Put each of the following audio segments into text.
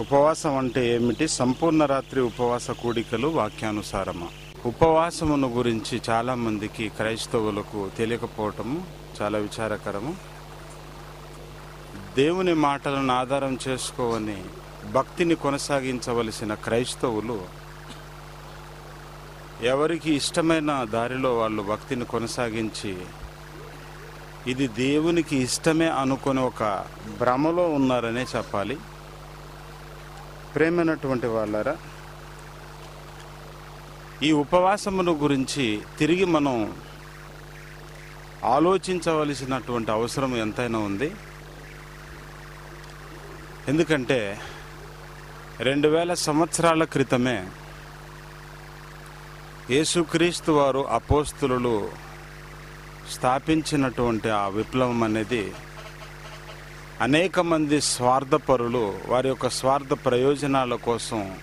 ఉపవాసం అంటే ఏమిటి? సంపూర్ణ రాత్రి ఉపవాస కూడికలు వాక్యానుసారమా? ఉపవాసమును గురించి చాలా మందికి క్రైస్తవులకు తెలియకపోవటము చాలా విచారకరము. దేవుని మాటలను ఆధారం చేసుకోవని భక్తిని కొనసాగించవలసిన క్రైస్తవులు ఎవరికి ఇష్టమైన దారిలో వాళ్ళు భక్తిని కొనసాగించి ఇది దేవునికి ఇష్టమే అనుకుని ఒక భ్రమలో ఉన్నారనే చెప్పాలి. ప్రేమైనటువంటి వాళ్ళారా? ఈ ఉపవాసమును గురించి తిరిగి మనం ఆలోచించవలసినటువంటి అవసరం ఎంతైనా ఉంది. ఎందుకంటే రెండు వేల సంవత్సరాల క్రితమే యేసుక్రీస్తు వారు అపోస్తులు స్థాపించినటువంటి ఆ విప్లవం అనేది అనేక మంది స్వార్థపరులు వారి యొక్క స్వార్థ ప్రయోజనాల కోసం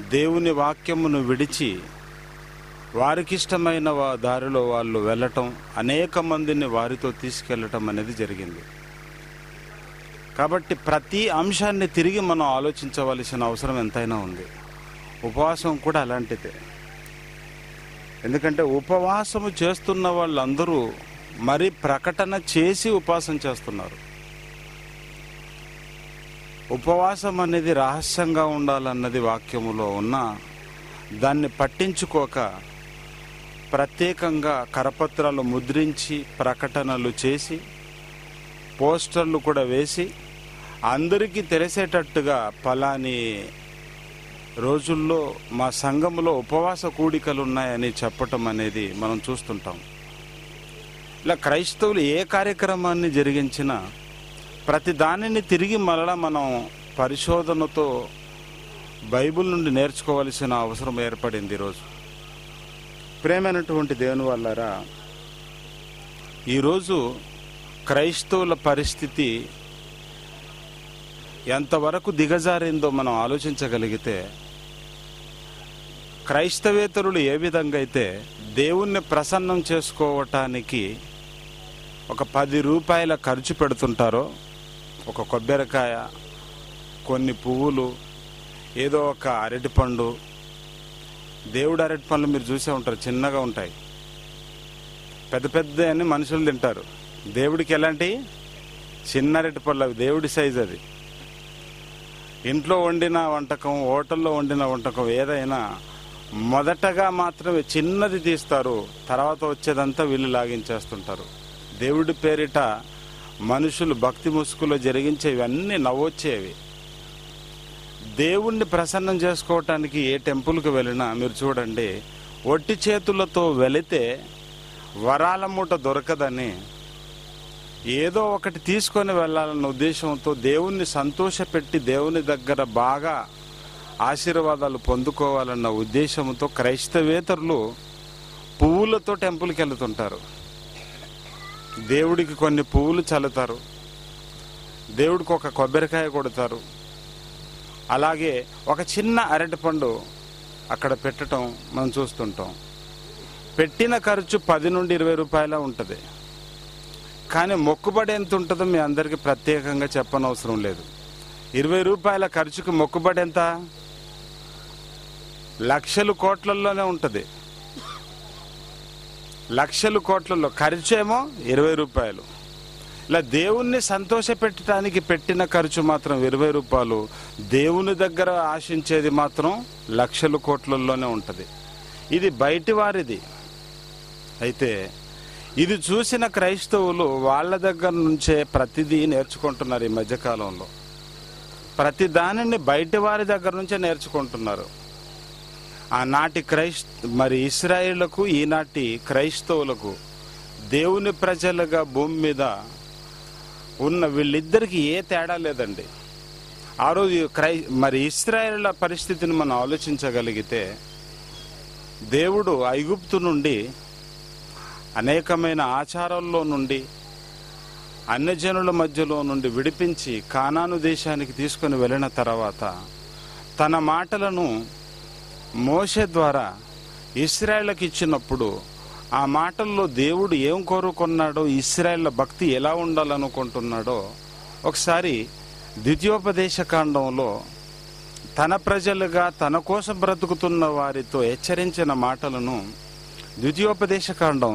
దేవుని వాక్యమును విడిచి వారికిష్టమైన వా- దారిలో వాళ్ళు వెళ్ళటం అనేక మందిని వారితో తీసుకెళ్ళటం అనేది జరిగింది. కాబట్టి ప్రతి అంశాన్ని తిరిగి మనం ఆలోచించవలసిన అవసరం ఎంతైనా ఉంది. ఉపవాసం కూడా అలాంటిదే. ఎందుకంటే ఉపవాసము చేస్తున్న వాళ్ళందరూ మరి ప్రకటన చేసి ఉపవాసం చేస్తున్నారు. ఉపవాసం అనేది రహస్యంగా ఉండాలన్నది వాక్యములో ఉన్న దాన్ని పట్టించుకోక ప్రత్యేకంగా కరపత్రాలు ముద్రించి ప్రకటనలు చేసి పోస్టర్లు కూడా వేసి అందరికీ తెలిసేటట్టుగా పలాని రోజుల్లో మా సంఘంలో ఉపవాస కూడికలు ఉన్నాయని చెప్పటం అనేది మనం చూస్తుంటాం. ఇలా క్రైస్తవులు ఏ కార్యక్రమాన్ని జరిగించినా ప్రతి దానిని తిరిగి మరలా మనం పరిశోధనతో బైబిల్ నుండి నేర్చుకోవలసిన అవసరం ఏర్పడింది ఈరోజు. ప్రేమైనటువంటి దేవుని వల్లరా ఈరోజు క్రైస్తవుల పరిస్థితి ఎంతవరకు దిగజారిందో మనం ఆలోచించగలిగితే క్రైస్తవేతరులు ఏ విధంగా అయితే దేవుణ్ణి ప్రసన్నం చేసుకోవటానికి ఒక పది రూపాయల ఖర్చు పెడుతుంటారో ఒక కొబ్బరికాయ కొన్ని పువ్వులు ఏదో ఒక అరటిపండు. దేవుడు అరటి పండ్లు మీరు చూసే ఉంటారు చిన్నగా ఉంటాయి. పెద్ద పెద్ద అని మనుషులు తింటారు. దేవుడికి ఎలాంటి? చిన్న అరటి పళ్ళు అవి. దేవుడి సైజ్ అది. ఇంట్లో వండిన వంటకం హోటల్లో వండిన వంటకం ఏదైనా మొదటగా మాత్రమే చిన్నది తీస్తారు. తర్వాత వచ్చేదంతా వీళ్ళు లాగించేస్తుంటారు. దేవుడి పేరిట మనుషులు భక్తి ముసుగులో జరిగించేవన్నీ నవ్వొచ్చేవి. దేవుణ్ణి ప్రసన్నం చేసుకోవటానికి ఏ టెంపుల్కి వెళ్ళినా మీరు చూడండి ఒట్టి చేతులతో వెళితే వరాల మూట దొరకదని ఏదో ఒకటి తీసుకొని వెళ్ళాలన్న ఉద్దేశంతో దేవుణ్ణి సంతోషపెట్టి దేవుని దగ్గర బాగా ఆశీర్వాదాలు పొందుకోవాలన్న ఉద్దేశంతో క్రైస్తవేతరులు పువ్వులతో టెంపుల్కి వెళ్తుంటారు. దేవుడికి కొన్ని పువ్వులు చల్లుతారు. దేవుడికి ఒక కొబ్బరికాయ కొడతారు. అలాగే ఒక చిన్న అరటిపండు అక్కడ పెట్టడం మనం చూస్తుంటాం. పెట్టిన ఖర్చు పది నుండి ఇరవై రూపాయల ఉంటుంది. కానీ మొక్కుబడి ఎంత ఉంటుందో మీ అందరికీ ప్రత్యేకంగా చెప్పనవసరం లేదు. ఇరవై రూపాయల ఖర్చుకి మొక్కుబడి ఎంత? లక్షలు కోట్లల్లోనే ఉంటుంది. లక్షలు కోట్లలో ఖర్చు ఏమో ఇరవై రూపాయలు. ఇలా దేవుణ్ణి సంతోషపెట్టడానికి పెట్టిన ఖర్చు మాత్రం ఇరవై రూపాయలు దేవుని దగ్గర ఆశించేది మాత్రం లక్షల కోట్లల్లోనే ఉంటుంది. ఇది బయటి వారిది. అయితే ఇది చూసిన క్రైస్తవులు వాళ్ళ దగ్గర నుంచే ప్రతిదీ నేర్చుకుంటున్నారు ఈ మధ్యకాలంలో. ప్రతి దానిని బయటి వారి దగ్గర నుంచే నేర్చుకుంటున్నారు. ఆనాటి క్రైస్త మరి ఇస్రాయేళ్ళకు ఈనాటి క్రైస్తవులకు దేవుని ప్రజలుగా భూమి మీద ఉన్న వీళ్ళిద్దరికి ఏ తేడా లేదండి. ఆ రోజు క్రై మరి ఇస్రాయేళ్ళ పరిస్థితిని మనం ఆలోచించగలిగితే దేవుడు ఐగుప్తు నుండి అనేకమైన ఆచారాల్లో నుండి అన్యజనుల మధ్యలో నుండి విడిపించి కానాను దేశానికి తీసుకొని వెళ్ళిన తర్వాత తన మాటలను మోషే ద్వారా ఇస్రాయేళ్ళకు ఇచ్చినప్పుడు ఆ మాటల్లో దేవుడు ఏం కోరుకున్నాడో ఇస్రాయేళ్ళ భక్తి ఎలా ఉండాలనుకుంటున్నాడో ఒకసారి ద్వితీయోపదేశ కాండంలో తన ప్రజలుగా తన కోసం బ్రతుకుతున్న వారితో హెచ్చరించిన మాటలను ద్వితీయోపదేశ కాండం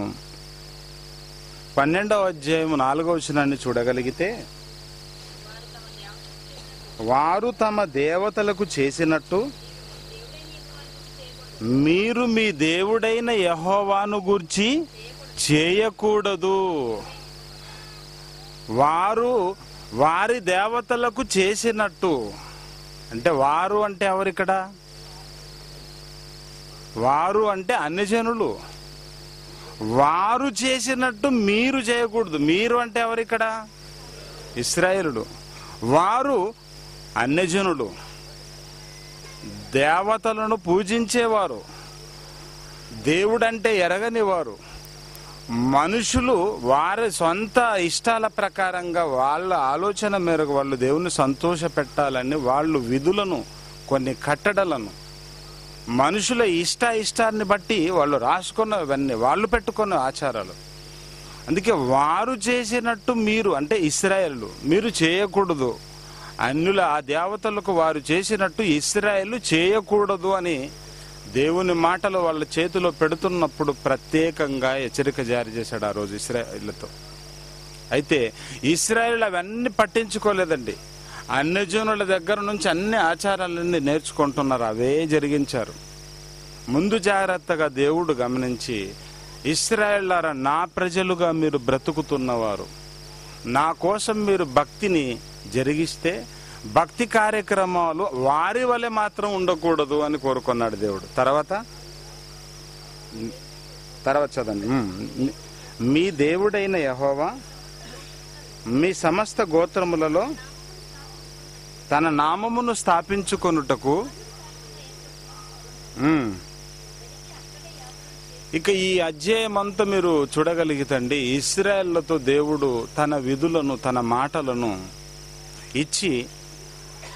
పన్నెండవ అధ్యాయం నాలుగవ వచనాన్ని చూడగలిగితే వారు తమ దేవతలకు చేసినట్టు మీరు మీ దేవుడైన యహోవాను గూర్చి చేయకూడదు. వారు వారి దేవతలకు చేసినట్టు. అంటే వారు అంటే ఎవరిక్కడ? వారు అంటే అన్యజనులు. వారు చేసినట్టు మీరు చేయకూడదు. మీరు అంటే ఎవరిక్కడ? ఇస్రాయేలుడు వారు అన్యజనులు. దేవతలను పూజించేవారు. దేవుడంటే ఎరగనివారు. మనుషులు వారి సొంత ఇష్టాల ప్రకారంగా వాళ్ళ ఆలోచన మేరకు వాళ్ళు దేవుని సంతోష పెట్టాలని వాళ్ళు విధులను కొన్ని కట్టడలను. మనుషుల ఇష్ట ఇష్టాన్ని బట్టి వాళ్ళు రాసుకున్నవన్నీ వాళ్ళు పెట్టుకున్న ఆచారాలు. అందుకే వారు చేసినట్టు మీరు అంటే ఇస్రాయేలు మీరు చేయకూడదు. అన్యుల ఆ దేవతలకు వారు చేసినట్టు ఇస్రాయేల్ చేయకూడదు అని దేవుని మాటలు వాళ్ళ చేతిలో పెడుతున్నప్పుడు ప్రత్యేకంగా హెచ్చరిక జారీ చేశాడు ఆ రోజు ఇస్రాయేళ్ళతో అయితే ఇస్రాయేల్ అవన్నీ పట్టించుకోలేదండి. అన్యజనుల దగ్గర నుంచి అన్ని ఆచారాలన్నీ నేర్చుకుంటున్నారు. అవే జరిగించారు. ముందు జాగ్రత్తగా దేవుడు గమనించి ఇస్రాయేళ్ళారా నా ప్రజలుగా మీరు బ్రతుకుతున్నవారు. నా కోసం మీరు భక్తిని జరిగిస్తే భక్తి కార్యక్రమాలు వారి వలె మాత్రం ఉండకూడదు అని కోరుకున్నాడు దేవుడు. తర్వాత? తర్వాత చదండి మీ దేవుడైన యహోవా మీ సమస్త గోత్రములలో తన నామమును స్థాపించుకొనుటకు ఇక ఈ అధ్యాయం అంతా మీరు చూడగలిగితండి. ఇస్రాయల్లతో దేవుడు తన విధులను తన మాటలను ఇచ్చి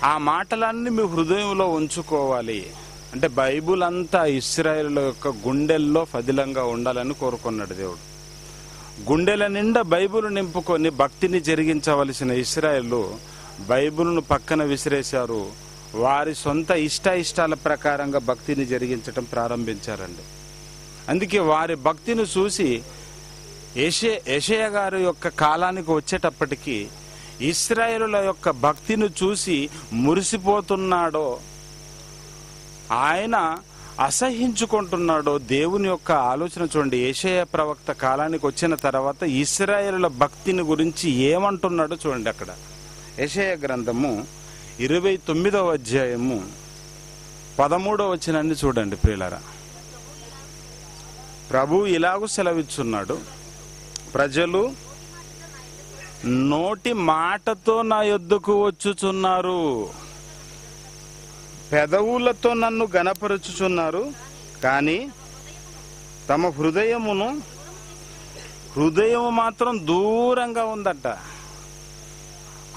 ఆ మాటలన్నీ మీ హృదయంలో ఉంచుకోవాలి. అంటే బైబుల్ అంతా ఇస్రాయేల్ యొక్క గుండెల్లో ఫదిలంగా ఉండాలని కోరుకున్నాడు దేవుడు. గుండెల నిండా బైబుల్ నింపుకొని భక్తిని జరిగించవలసిన ఇస్రాయేల్ బైబిల్ను పక్కన విసిరేశారు. వారి సొంత ఇష్ట ఇష్టాల ప్రకారంగా భక్తిని జరిగించటం ప్రారంభించారండి. అందుకే వారి భక్తిని చూసి యషే యషయ గారి యొక్క కాలానికి వచ్చేటప్పటికీ ఇస్రాయేలుల యొక్క భక్తిని చూసి మురిసిపోతున్నాడో ఆయన అసహించుకుంటున్నాడో దేవుని యొక్క ఆలోచన చూడండి. ఏషయ ప్రవక్త కాలానికి వచ్చిన తర్వాత ఇస్రాయేలుల భక్తిని గురించి ఏమంటున్నాడో చూడండి అక్కడ. ఏషయ గ్రంథము ఇరవై తొమ్మిదవ అధ్యాయము పదమూడవ వచనాన్ని చూడండి ప్రియులరా. ప్రభు ఇలాగూ సెలవిచ్చున్నాడు. ప్రజలు నోటి మాటతో నా యొద్దకు వచ్చుచున్నారు. పెదవులతో నన్ను గనపరుచుచున్నారు కానీ తమ హృదయమును హృదయం మాత్రం దూరంగా ఉందట.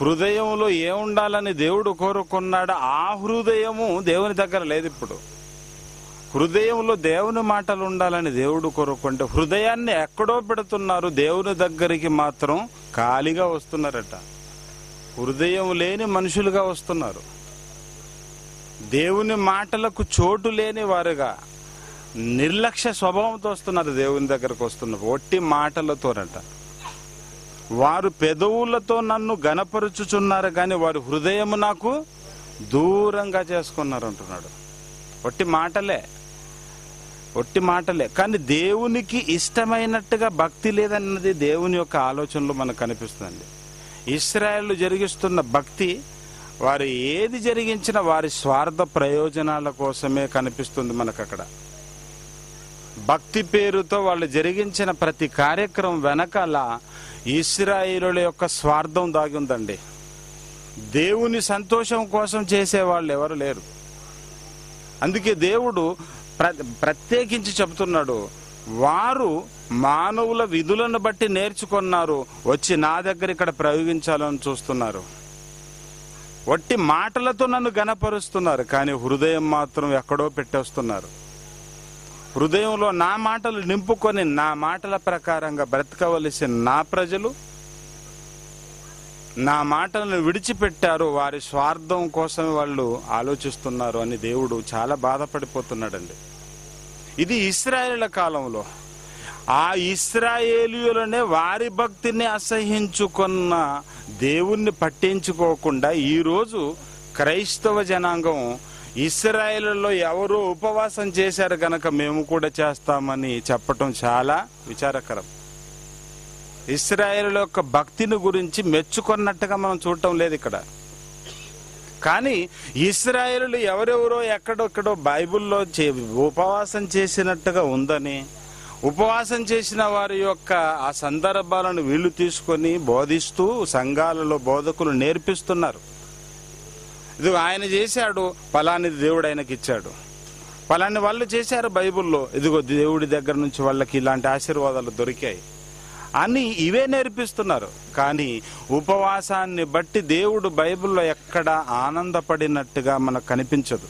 హృదయంలో ఏముండాలని దేవుడు కోరుకున్నాడు ఆ హృదయము దేవుని దగ్గర లేదు ఇప్పుడు. హృదయంలో దేవుని మాటలు ఉండాలని దేవుడు కోరుకుంటే హృదయాన్ని ఎక్కడో పెడుతున్నారు. దేవుని దగ్గరికి మాత్రం ఖాళీగా వస్తున్నారట. హృదయం లేని మనుషులుగా వస్తున్నారు. దేవుని మాటలకు చోటు లేని వారుగా నిర్లక్ష్య స్వభావంతో వస్తున్నారు దేవుని దగ్గరకు వస్తున్నారు ఒట్టి మాటలతోనట. వారు పెదవులతో నన్ను గనపరుచుచున్నారు కానీ వారి హృదయము నాకు దూరంగా చేసుకున్నారు అంటున్నాడు. ఒట్టి మాటలే. ఒట్టి మాటలే. కానీ దేవునికి ఇష్టమైనట్టుగా భక్తి లేదన్నది దేవుని యొక్క ఆలోచనలో మనకు కనిపిస్తుంది ఇస్రాయల్ జరిగిస్తున్న భక్తి వారు ఏది జరిగించినా వారి స్వార్థ ప్రయోజనాల కోసమే కనిపిస్తుంది మనకు అక్కడ భక్తి పేరుతో వాళ్ళు జరిగించిన ప్రతి కార్యక్రమం వెనకాల ఇస్రాయిలుల యొక్క స్వార్థం దాగి ఉందండి. దేవుని సంతోషం కోసం చేసేవాళ్ళు ఎవరు లేరు. అందుకే దేవుడు ప్రత్యేకించి చెబుతున్నాడు వారు మానవుల విధులను బట్టి నేర్చుకున్నారు వచ్చి నా దగ్గర ఇక్కడ ప్రయోగించాలని చూస్తున్నారు. వట్టి మాటలతో నన్ను గనపరుస్తున్నారు కానీ హృదయం మాత్రం ఎక్కడో పెట్టేస్తున్నారు. హృదయంలో నా మాటలు నింపుకొని నా మాటల ప్రకారంగా బ్రతకవలసిన నా ప్రజలు నా మాటలను విడిచిపెట్టారు వారి స్వార్థం కోసం వాళ్ళు ఆలోచిస్తున్నారు అని దేవుడు చాలా బాధపడిపోతున్నాడండి. ఇది ఇస్రాయేళ్ళ కాలంలో. ఆ ఇస్రాయేలీయులనే వారి భక్తిని అసహించుకున్న దేవుణ్ణి పట్టించుకోకుండా ఈరోజు క్రైస్తవ జనాంగం ఇస్రాయేల్లో ఎవరో ఉపవాసం చేశారు కనుక మేము కూడా చేస్తామని చెప్పటం చాలా విచారకరం. ఇస్రాయేల్ యొక్క భక్తిని గురించి మెచ్చుకున్నట్టుగా మనం చూడటం లేదు ఇక్కడ. కానీ ఇస్రాయేలు ఎవరెవరో ఎక్కడొక్కడో బైబిల్లో చే ఉపవాసం చేసినట్టుగా ఉందని ఉపవాసం చేసిన వారి యొక్క ఆ సందర్భాలను వీళ్ళు తీసుకొని బోధిస్తూ సంఘాలలో బోధకులు నేర్పిస్తున్నారు. ఇది ఆయన చేశాడు ఫలాని దేవుడు ఆయనకి ఇచ్చాడు. ఫలాన్ని వాళ్ళు చేశారు బైబిల్లో. ఇదిగో దేవుడి దగ్గర నుంచి వాళ్ళకి ఇలాంటి ఆశీర్వాదాలు దొరికాయి. అని ఇవే నేర్పిస్తున్నారు. కానీ ఉపవాసాన్ని బట్టి దేవుడు బైబిల్లో ఎక్కడ ఆనందపడినట్టుగా మనకు కనిపించదు.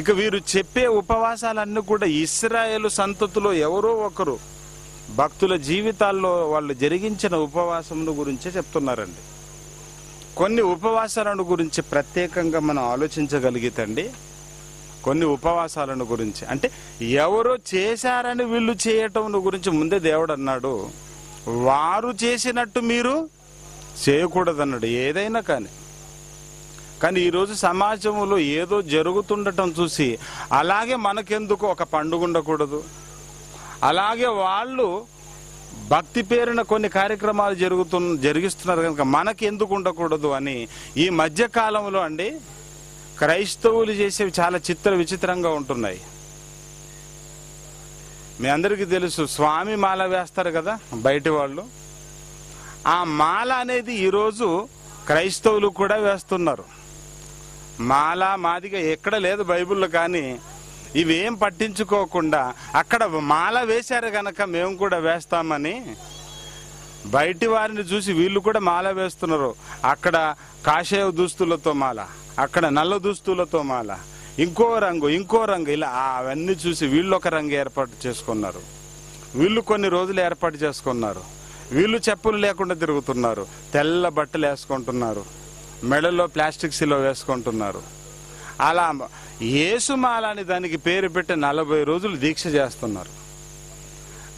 ఇక వీరు చెప్పే ఉపవాసాలన్నీ కూడా ఇస్రాయేల్ సంతతిలో ఎవరో ఒకరు భక్తుల జీవితాల్లో వాళ్ళు జరిగించిన ఉపవాసమును గురించే చెప్తున్నారండి. కొన్ని ఉపవాసాలను గురించి ప్రత్యేకంగా మనం ఆలోచించగలిగితండి. కొన్ని ఉపవాసాలను గురించి. అంటే ఎవరో చేశారని వీళ్ళు చేయటం గురించి ముందే దేవుడు అన్నాడు. వారు చేసినట్టు మీరు చేయకూడదన్నాడు ఏదైనా కానీ. కానీ ఈరోజు సమాజంలో ఏదో జరుగుతుండటం చూసి అలాగే మనకెందుకు ఒక పండుగ ఉండకూడదు? అలాగే వాళ్ళు భక్తి పేరున కొన్ని కార్యక్రమాలు జరుగుతు జరిగిస్తున్నారు కనుక మనకి ఎందుకు ఉండకూడదు అని ఈ మధ్య కాలంలో అండి క్రైస్తవులు చేసేవి చాలా చిత్ర విచిత్రంగా ఉంటున్నాయి. మీ అందరికీ తెలుసు స్వామి మాల వేస్తారు కదా బయటి వాళ్ళు. ఆ మాల అనేది ఈరోజు క్రైస్తవులు కూడా వేస్తున్నారు. మాల మాదిగా ఎక్కడ లేదు బైబిల్లో కానీ ఇవేం పట్టించుకోకుండా అక్కడ మాల వేశారు గనక మేము కూడా వేస్తామని బయటి వారిని చూసి వీళ్ళు కూడా మాల వేస్తున్నారు. అక్కడ కాషాయ దుస్తులతో మాల అక్కడ నల్ల దుస్తులతో మాల ఇంకో రంగు ఇంకో రంగు. ఇలా అవన్నీ చూసి వీళ్ళు ఒక రంగు ఏర్పాటు చేసుకున్నారు. వీళ్ళు కొన్ని రోజులు ఏర్పాటు చేసుకున్నారు. వీళ్ళు చెప్పులు లేకుండా తిరుగుతున్నారు. తెల్ల బట్టలు వేసుకుంటున్నారు. మెడలో ప్లాస్టిక్ సిలో వేసుకుంటున్నారు. అలా ఏసుమాల అని దానికి పేరు పెట్టి నలభై రోజులు దీక్ష చేస్తున్నారు.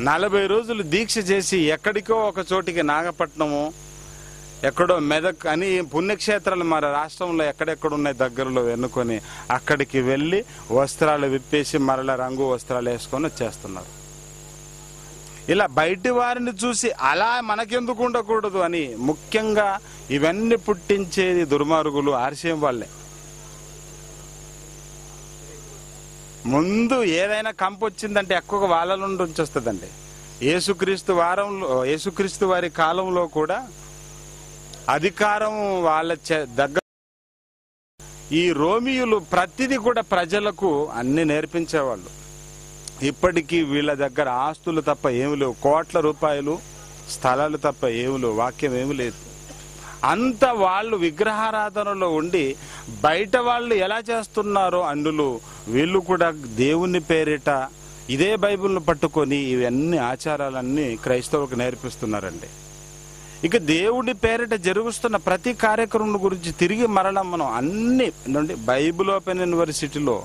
నలభై రోజులు దీక్ష చేసి ఎక్కడికో ఒక చోటికి నాగపట్నము ఎక్కడో మెదక్ అని పుణ్యక్షేత్రాలు మన రాష్ట్రంలో ఎక్కడెక్కడ ఉన్నాయి దగ్గరలో ఎన్నుకొని అక్కడికి వెళ్ళి వస్త్రాలు విప్పేసి మరల రంగు వస్త్రాలు వేసుకొని వచ్చేస్తున్నారు. ఇలా బయటి వారిని చూసి అలా మనకెందుకు ఉండకూడదు అని ముఖ్యంగా ఇవన్నీ పుట్టించేది దుర్మార్గులు ఆర్సీఎం వాళ్ళే. ముందు ఏదైనా కంపు వచ్చిందంటే ఎక్కువగా వాళ్ళ నుండి ఉంచొస్తుందండి. యేసుక్రీస్తు వారంలో యేసుక్రీస్తు వారి కాలంలో కూడా అధికారం వాళ్ళ దగ్గర ఈ రోమియులు ప్రతిదీ కూడా ప్రజలకు అన్ని నేర్పించేవాళ్ళు. ఇప్పటికీ వీళ్ళ దగ్గర ఆస్తులు తప్ప ఏమి లేవు. కోట్ల రూపాయలు స్థలాలు తప్ప ఏమి లేవు. వాక్యం ఏమి లేదు. అంత వాళ్ళు విగ్రహారాధనలో ఉండి బయట వాళ్ళు ఎలా చేస్తున్నారో అందులో వీళ్ళు కూడా దేవుని పేరిట ఇదే బైబిల్ను పట్టుకొని ఇవన్నీ ఆచారాలన్నీ క్రైస్తవులకు నేర్పిస్తున్నారండి. ఇక దేవుడి పేరిట జరుగుతున్న ప్రతి కార్యక్రమం గురించి తిరిగి మరణం మనం అన్ని నుండి బైబిల్ ఓపెన్ యూనివర్సిటీలో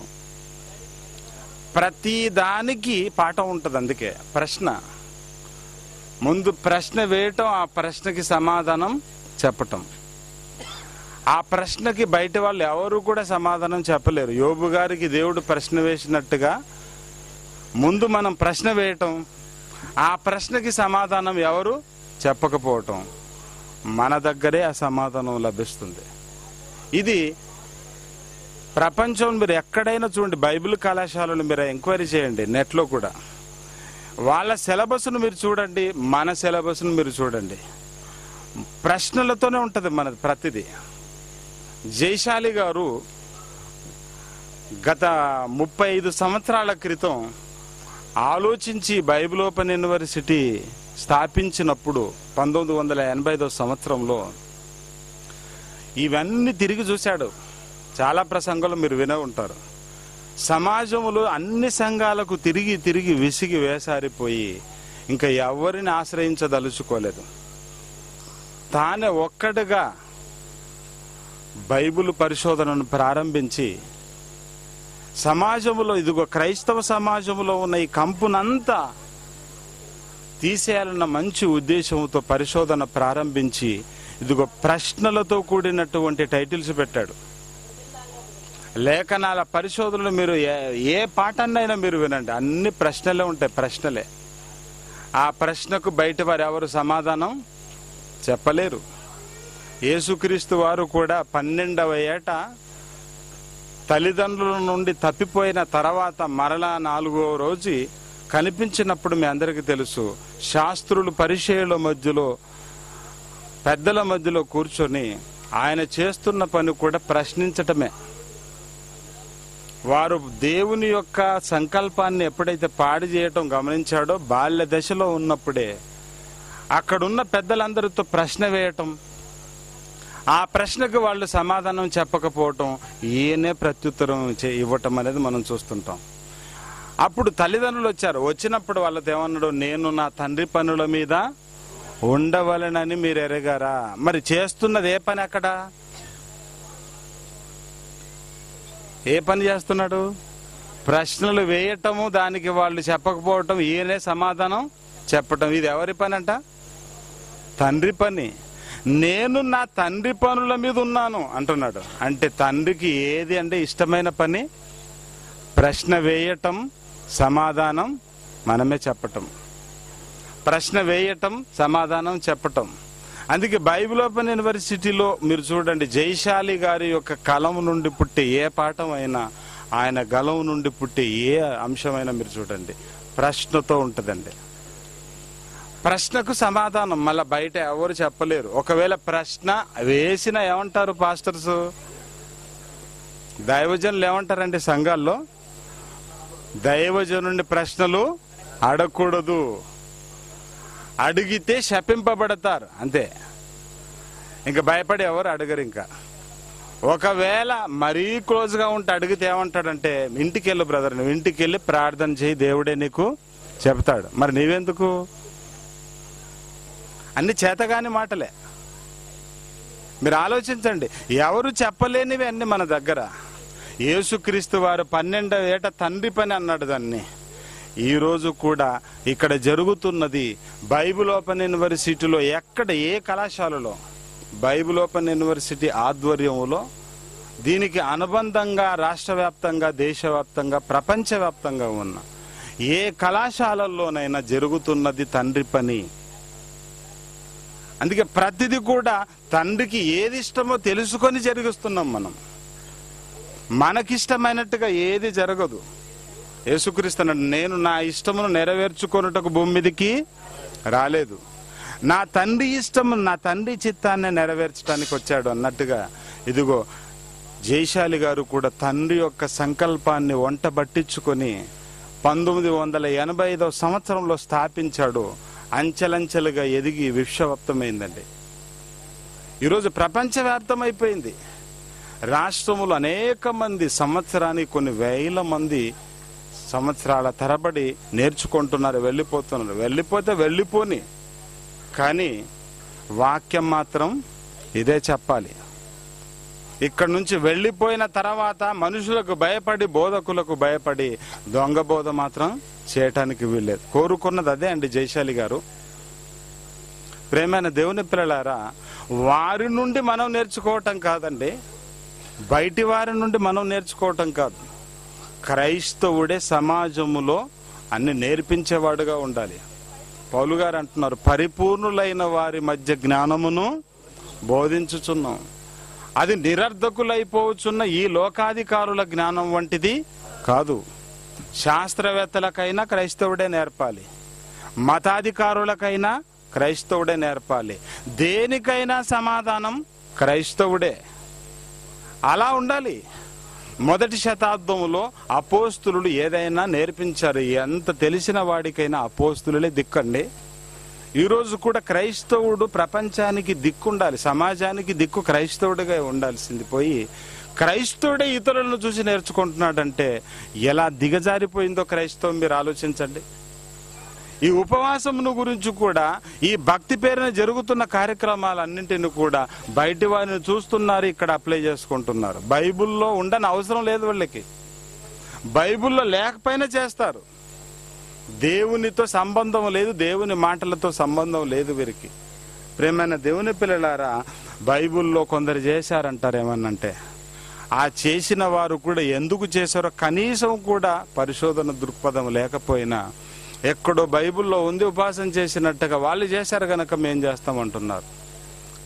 ప్రతి దానికి పాఠం ఉంటుంది అందుకే ప్రశ్న. ముందు ప్రశ్న వేయటం ఆ ప్రశ్నకి సమాధానం చెప్పటం. ఆ ప్రశ్నకి బయట వాళ్ళు ఎవరు కూడా సమాధానం చెప్పలేరు. యోబు గారికి దేవుడు ప్రశ్న వేసినట్టుగా ముందు మనం ప్రశ్న వేయటం ఆ ప్రశ్నకి సమాధానం ఎవరు? చెప్పకపోవటం మన దగ్గరే ఆ సమాధానం లభిస్తుంది. ఇది ప్రపంచం మీరు ఎక్కడైనా చూడండి బైబిల్ కళాశాలను మీరు ఎంక్వైరీ చేయండి నెట్లో కూడా. వాళ్ళ సిలబస్ను మీరు చూడండి మన సిలబస్ను మీరు చూడండి. ప్రశ్నలతోనే ఉంటుంది మన ప్రతిదీ. జైశాలి గారు గత ముప్పై ఐదు సంవత్సరాల క్రితం ఆలోచించి బైబిల్ ఓపెన్ యూనివర్సిటీ స్థాపించినప్పుడు పంతొమ్మిది వందల ఎనభై ఐదో సంవత్సరంలో ఇవన్నీ తిరిగి చూశాడు. చాలా ప్రసంగాలు మీరు వినే ఉంటారు. సమాజంలో అన్ని సంఘాలకు తిరిగి తిరిగి విసిగి వేసారిపోయి ఇంకా ఎవరిని ఆశ్రయించదలుచుకోలేదు. తానే ఒక్కడుగా బైబిల్ పరిశోధనను ప్రారంభించి సమాజంలో ఇదిగో క్రైస్తవ సమాజంలో ఉన్న ఈ కంపునంతా తీసేయాలన్న మంచి ఉద్దేశంతో పరిశోధన ప్రారంభించి ఇదిగో ప్రశ్నలతో కూడినటువంటి టైటిల్స్ పెట్టాడు. లేఖనాల పరిశోధనలు మీరు ఏ ఏ పాఠాన్నైనా మీరు వినండి. అన్ని ప్రశ్నలే ఉంటాయి ప్రశ్నలే. ఆ ప్రశ్నకు బయట వారు ఎవరు సమాధానం? చెప్పలేరు. యేసుక్రీస్తు వారు కూడా పన్నెండవ ఏట తల్లిదండ్రుల నుండి తప్పిపోయిన తర్వాత మరలా నాలుగో రోజు కనిపించినప్పుడు మీ అందరికీ తెలుసు శాస్త్రులు పరిచయుల మధ్యలో పెద్దల మధ్యలో కూర్చొని ఆయన చేస్తున్న పని కూడా ప్రశ్నించటమే. వారు దేవుని యొక్క సంకల్పాన్ని ఎప్పుడైతే పాడి చేయటం గమనించాడో బాల్య దశలో ఉన్నప్పుడే అక్కడున్న పెద్దలందరితో ప్రశ్న వేయటం ఆ ప్రశ్నకు వాళ్ళు సమాధానం చెప్పకపోవటం ఈయనే ప్రత్యుత్తరం చే- ఇవ్వటం అనేది మనం చూస్తుంటాం. అప్పుడు తల్లిదండ్రులు వచ్చారు. వచ్చినప్పుడు వాళ్ళతో ఏమన్నాడు? నేను నా తండ్రి పనుల మీద ఉండవలనని మీరు ఎరగారా? మరి చేస్తున్నది ఏ పని అక్కడ? ఏ పని చేస్తున్నాడు? ప్రశ్నలు వేయటము దానికి వాళ్ళు చెప్పకపోవటం ఈయనే సమాధానం చెప్పటం. ఇది ఎవరి పని అంట తండ్రి పని. నేను నా తండ్రి పనుల మీద ఉన్నాను అంటున్నాడు. అంటే తండ్రికి ఏది అంటే ఇష్టమైన పని? ప్రశ్న వేయటం సమాధానం మనమే చెప్పటం. ప్రశ్న వేయటం సమాధానం చెప్పటం. అందుకే బైబిల్ ఓపెన్ యూనివర్సిటీలో మీరు చూడండి జైశాలి గారి యొక్క కలం నుండి పుట్టే ఏ పాఠం అయినా ఆయన గలం నుండి పుట్టే ఏ అంశమైనా మీరు చూడండి ప్రశ్నతో ఉంటుందండి. ప్రశ్నకు సమాధానం మళ్ళీ బయట ఎవరు చెప్పలేరు. ఒకవేళ ప్రశ్న వేసిన ఏమంటారు పాస్టర్స్? దైవజనులు ఏమంటారండి సంఘాల్లో? దైవజనుని ప్రశ్నలు అడగకూడదు. అడిగితే శపింపబడతారు. అంతే. ఇంకా భయపడి ఎవరు అడగరు ఇంకా. ఒకవేళ మరీ క్లోజ్గా ఉంటే అడిగితే ఏమంటాడంటే ఇంటికి వెళ్ళు బ్రదర్ నువ్వు ఇంటికి వెళ్ళి ప్రార్థన చేయి దేవుడే నీకు చెప్తాడు. మరి నీవెందుకు? అన్ని చేతగాని మాటలే. మీరు ఆలోచించండి. ఎవరు చెప్పలేనివి అన్ని మన దగ్గర. యేసుక్రీస్తు వారు పన్నెండవ ఏట తండ్రి పని అన్నాడు దాన్ని. ఈరోజు కూడా ఇక్కడ జరుగుతున్నది బైబుల్ ఓపెన్ యూనివర్సిటీలో ఎక్కడ ఏ కళాశాలలో? బైబుల్ ఓపెన్ యూనివర్సిటీ ఆధ్వర్యంలో దీనికి అనుబంధంగా రాష్ట్ర వ్యాప్తంగా దేశవ్యాప్తంగా ప్రపంచవ్యాప్తంగా ఉన్న ఏ కళాశాలల్లోనైనా జరుగుతున్నది తండ్రి పని. అందుకే ప్రతిదీ కూడా తండ్రికి ఏది ఇష్టమో తెలుసుకొని జరిగిస్తున్నాం మనం. మనకిష్టమైనట్టుగా ఏది జరగదు. యేసుక్రీస్తున్నాడు నేను నా ఇష్టమును నెరవేర్చుకొనుటకు భూమి మీదకి రాలేదు. నా తండ్రి ఇష్టము నా తండ్రి చిత్తాన్ని నెరవేర్చడానికి వచ్చాడు అన్నట్టుగా ఇదిగో జైశాలి గారు కూడా తండ్రి యొక్క సంకల్పాన్ని వంట పట్టించుకొని పంతొమ్మిది వందల ఎనభై ఐదవ సంవత్సరంలో స్థాపించాడు. అంచెలంచెలుగా ఎదిగి విశ్వవ్యాప్తమైందండి. ఈరోజు ప్రపంచవ్యాప్తమైపోయింది. రాష్ట్రములు అనేక మంది సంవత్సరానికి కొన్ని వేల మంది సంవత్సరాల తరబడి నేర్చుకుంటున్నారు వెళ్ళిపోతున్నారు. వెళ్ళిపోతే వెళ్ళిపోని. కానీ వాక్యం మాత్రం ఇదే చెప్పాలి. ఇక్కడ నుంచి వెళ్ళిపోయిన తర్వాత మనుషులకు భయపడి బోధకులకు భయపడి దొంగ బోధ మాత్రం చేయటానికి వీల్లేదు. కోరుకున్నది అదే అండి జైశాలి గారు. ప్రేమైన దేవుని పిల్లలారా వారి నుండి మనం నేర్చుకోవటం కాదండి. బయటి వారి నుండి మనం నేర్చుకోవటం కాదు. క్రైస్తవుడే సమాజములో అన్ని నేర్పించేవాడుగా ఉండాలి. పౌలు గారు అంటున్నారు పరిపూర్ణులైన వారి మధ్య జ్ఞానమును బోధించుచున్నాం. అది నిరర్ధకులైపోవచ్చున్న ఈ లోకాధికారుల జ్ఞానం వంటిది కాదు. శాస్త్రవేత్తలకైనా క్రైస్తవుడే నేర్పాలి. మతాధికారులకైనా క్రైస్తవుడే నేర్పాలి. దేనికైనా సమాధానం క్రైస్తవుడే. అలా ఉండాలి. మొదటి శతాబ్దంలో అపోస్తులు ఏదైనా నేర్పించారు ఎంత తెలిసిన వాడికైనా అపోస్తులే దిక్కండి. ఈరోజు కూడా క్రైస్తవుడు ప్రపంచానికి దిక్కుండాలి సమాజానికి దిక్కు క్రైస్తవుడిగా ఉండాల్సింది పోయి క్రైస్తవుడే ఇతరులను చూసి నేర్చుకుంటున్నాడంటే ఎలా దిగజారిపోయిందో క్రైస్తవం మీరు ఆలోచించండి. ఈ ఉపవాసమును గురించి కూడా ఈ భక్తి పేరున జరుగుతున్న కార్యక్రమాలన్నింటిని కూడా బయటి వారిని చూస్తున్నారు ఇక్కడ అప్లై చేసుకుంటున్నారు. బైబుల్లో ఉండని అవసరం లేదు వాళ్ళకి. బైబిల్లో లేకపోయినా చేస్తారు. దేవునితో సంబంధం లేదు దేవుని మాటలతో సంబంధం లేదు వీరికి. ప్రేమైన దేవుని పిల్లలారా బైబిల్లో కొందరు చేశారంటారు ఏమన్నంటే ఆ చేసిన వారు కూడా ఎందుకు చేశారో కనీసం కూడా పరిశోధన దృక్పథం లేకపోయినా ఎక్కడో బైబిల్లో ఉంది ఉపాసన చేసినట్టుగా వాళ్ళు చేశారు కనుక మేం చేస్తామంటున్నారు.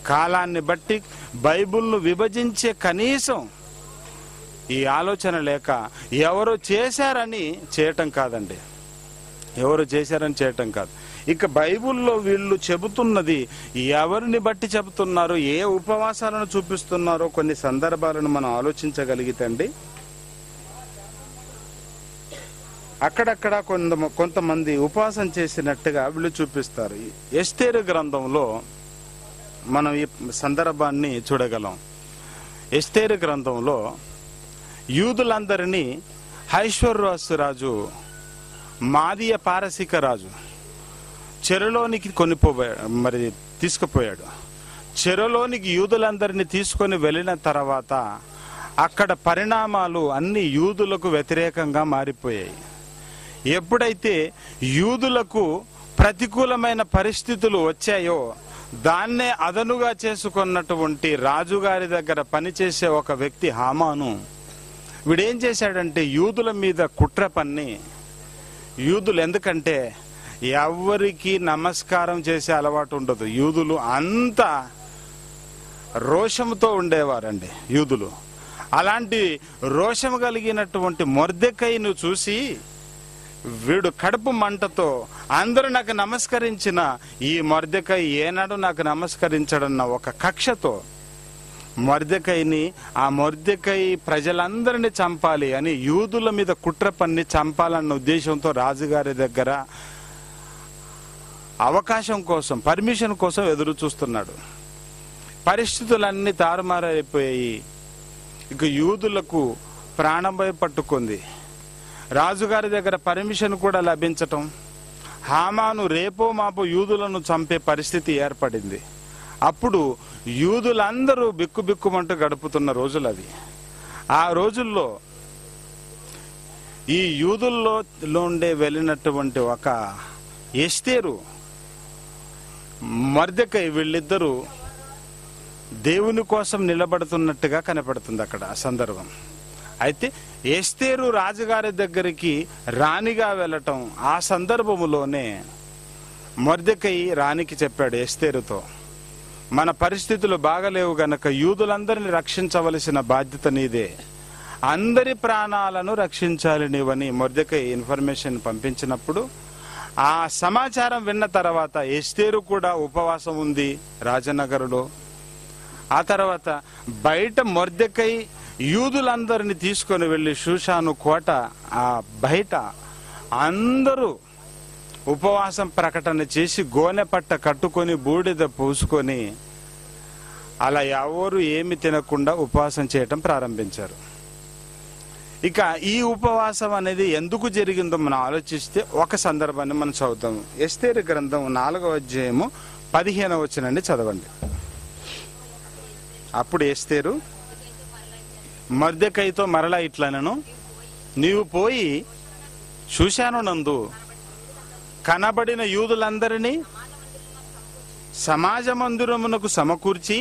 కాలాన్ని బట్టి బైబిల్ను విభజించే కనీసం ఈ ఆలోచన లేక ఎవరు చేశారని చేయటం కాదండి. ఎవరు చేశారని చేయటం కాదు. ఇక బైబిల్లో వీళ్ళు చెబుతున్నది ఎవరిని బట్టి చెబుతున్నారు ఏ ఉపవాసాలను చూపిస్తున్నారో కొన్ని సందర్భాలను మనం ఆలోచించగలిగితే అండి. అక్కడక్కడ కొంత కొంతమంది ఉపవాసం చేసినట్టుగా వీళ్ళు చూపిస్తారు. ఎస్తేరు గ్రంథంలో మనం ఈ సందర్భాన్ని చూడగలం. ఎస్తేరు గ్రంథంలో యూదులందరినీ హైశ్వర్వాసు రాజు మాదియ పారసిక రాజు చెరలోనికి కొనిపోయాడు మరి తీసుకుపోయాడు. చెరలోనికి యూదులందరినీ తీసుకొని వెళ్ళిన తర్వాత అక్కడ పరిణామాలు అన్ని యూదులకు వ్యతిరేకంగా మారిపోయాయి. ఎప్పుడైతే యూదులకు ప్రతికూలమైన పరిస్థితులు వచ్చాయో దాన్నే అదనుగా చేసుకున్నటువంటి రాజుగారి దగ్గర పనిచేసే ఒక వ్యక్తి హామాను. వీడేం చేశాడంటే యూదుల మీద కుట్ర పన్ని యూదులు ఎందుకంటే ఎవరికి నమస్కారం చేసే అలవాటు ఉండదు. యూదులు అంత రోషంతో ఉండేవారండి యూదులు. అలాంటి రోషం కలిగినటువంటి మొర్దెకైను చూసి వీడు కడుపు మంటతో అందరూ నాకు నమస్కరించిన ఈ మొర్దెకై ఏనాడు నాకు నమస్కరించడన్న ఒక కక్షతో మొర్దెకైని ఆ మొర్దెకై ప్రజలందరినీ చంపాలి అని యూదుల మీద కుట్ర పన్ని చంపాలన్న ఉద్దేశంతో రాజుగారి దగ్గర అవకాశం కోసం పర్మిషన్ కోసం ఎదురు చూస్తున్నాడు. పరిస్థితులన్నీ తారుమారైపోయాయి. ఇక యూదులకు ప్రాణం భయపట్టుకుంది. పట్టుకుంది రాజుగారి దగ్గర పర్మిషన్ కూడా లభించటం హామాను రేపో మాపో యూదులను చంపే పరిస్థితి ఏర్పడింది. అప్పుడు యూదులందరూ బిక్కుబిక్కుమంటూ గడుపుతున్న రోజులు అవి ఆ రోజుల్లో ఈ యూదుల్లో ఉండే వెళ్ళినటువంటి ఒక ఎస్తేరు మర్దకై వీళ్ళిద్దరూ దేవుని కోసం నిలబడుతున్నట్టుగా కనపడుతుంది అక్కడ ఆ సందర్భం. అయితే ఎస్తేరు రాజుగారి దగ్గరికి రాణిగా వెళ్ళటం ఆ సందర్భములోనే మొర్దకై రాణికి చెప్పాడు ఎస్తేరుతో మన పరిస్థితులు బాగలేవు గనక యూదులందరిని రక్షించవలసిన బాధ్యత నీదే. అందరి ప్రాణాలను రక్షించాలి నీవని మొర్దకై ఇన్ఫర్మేషన్ పంపించినప్పుడు ఆ సమాచారం విన్న తర్వాత ఎస్తేరు కూడా ఉపవాసం ఉంది రాజనగరులో. ఆ తర్వాత బయట మొర్దకై యూదులందరిని తీసుకొని వెళ్ళి షూషాను కోట ఆ బయట అందరూ ఉపవాసం ప్రకటన చేసి గోనె పట్ట కట్టుకొని బూడిద పూసుకొని అలా ఎవరు ఏమి తినకుండా ఉపవాసం చేయటం ప్రారంభించారు. ఇక ఈ ఉపవాసం అనేది ఎందుకు జరిగిందో మనం ఆలోచిస్తే ఒక సందర్భాన్ని మనం చదువుతాం. ఎస్తేరు గ్రంథం నాలుగవ అధ్యాయము పదిహేనవ వచ్చినండి చదవండి. అప్పుడు ఎస్తేరు మర్దెకైతో మరలా ఇట్లనను నీవు పోయి చూశాను నందు. కనబడిన యూదులందరినీ సమాజ మందిరమునకు సమకూర్చి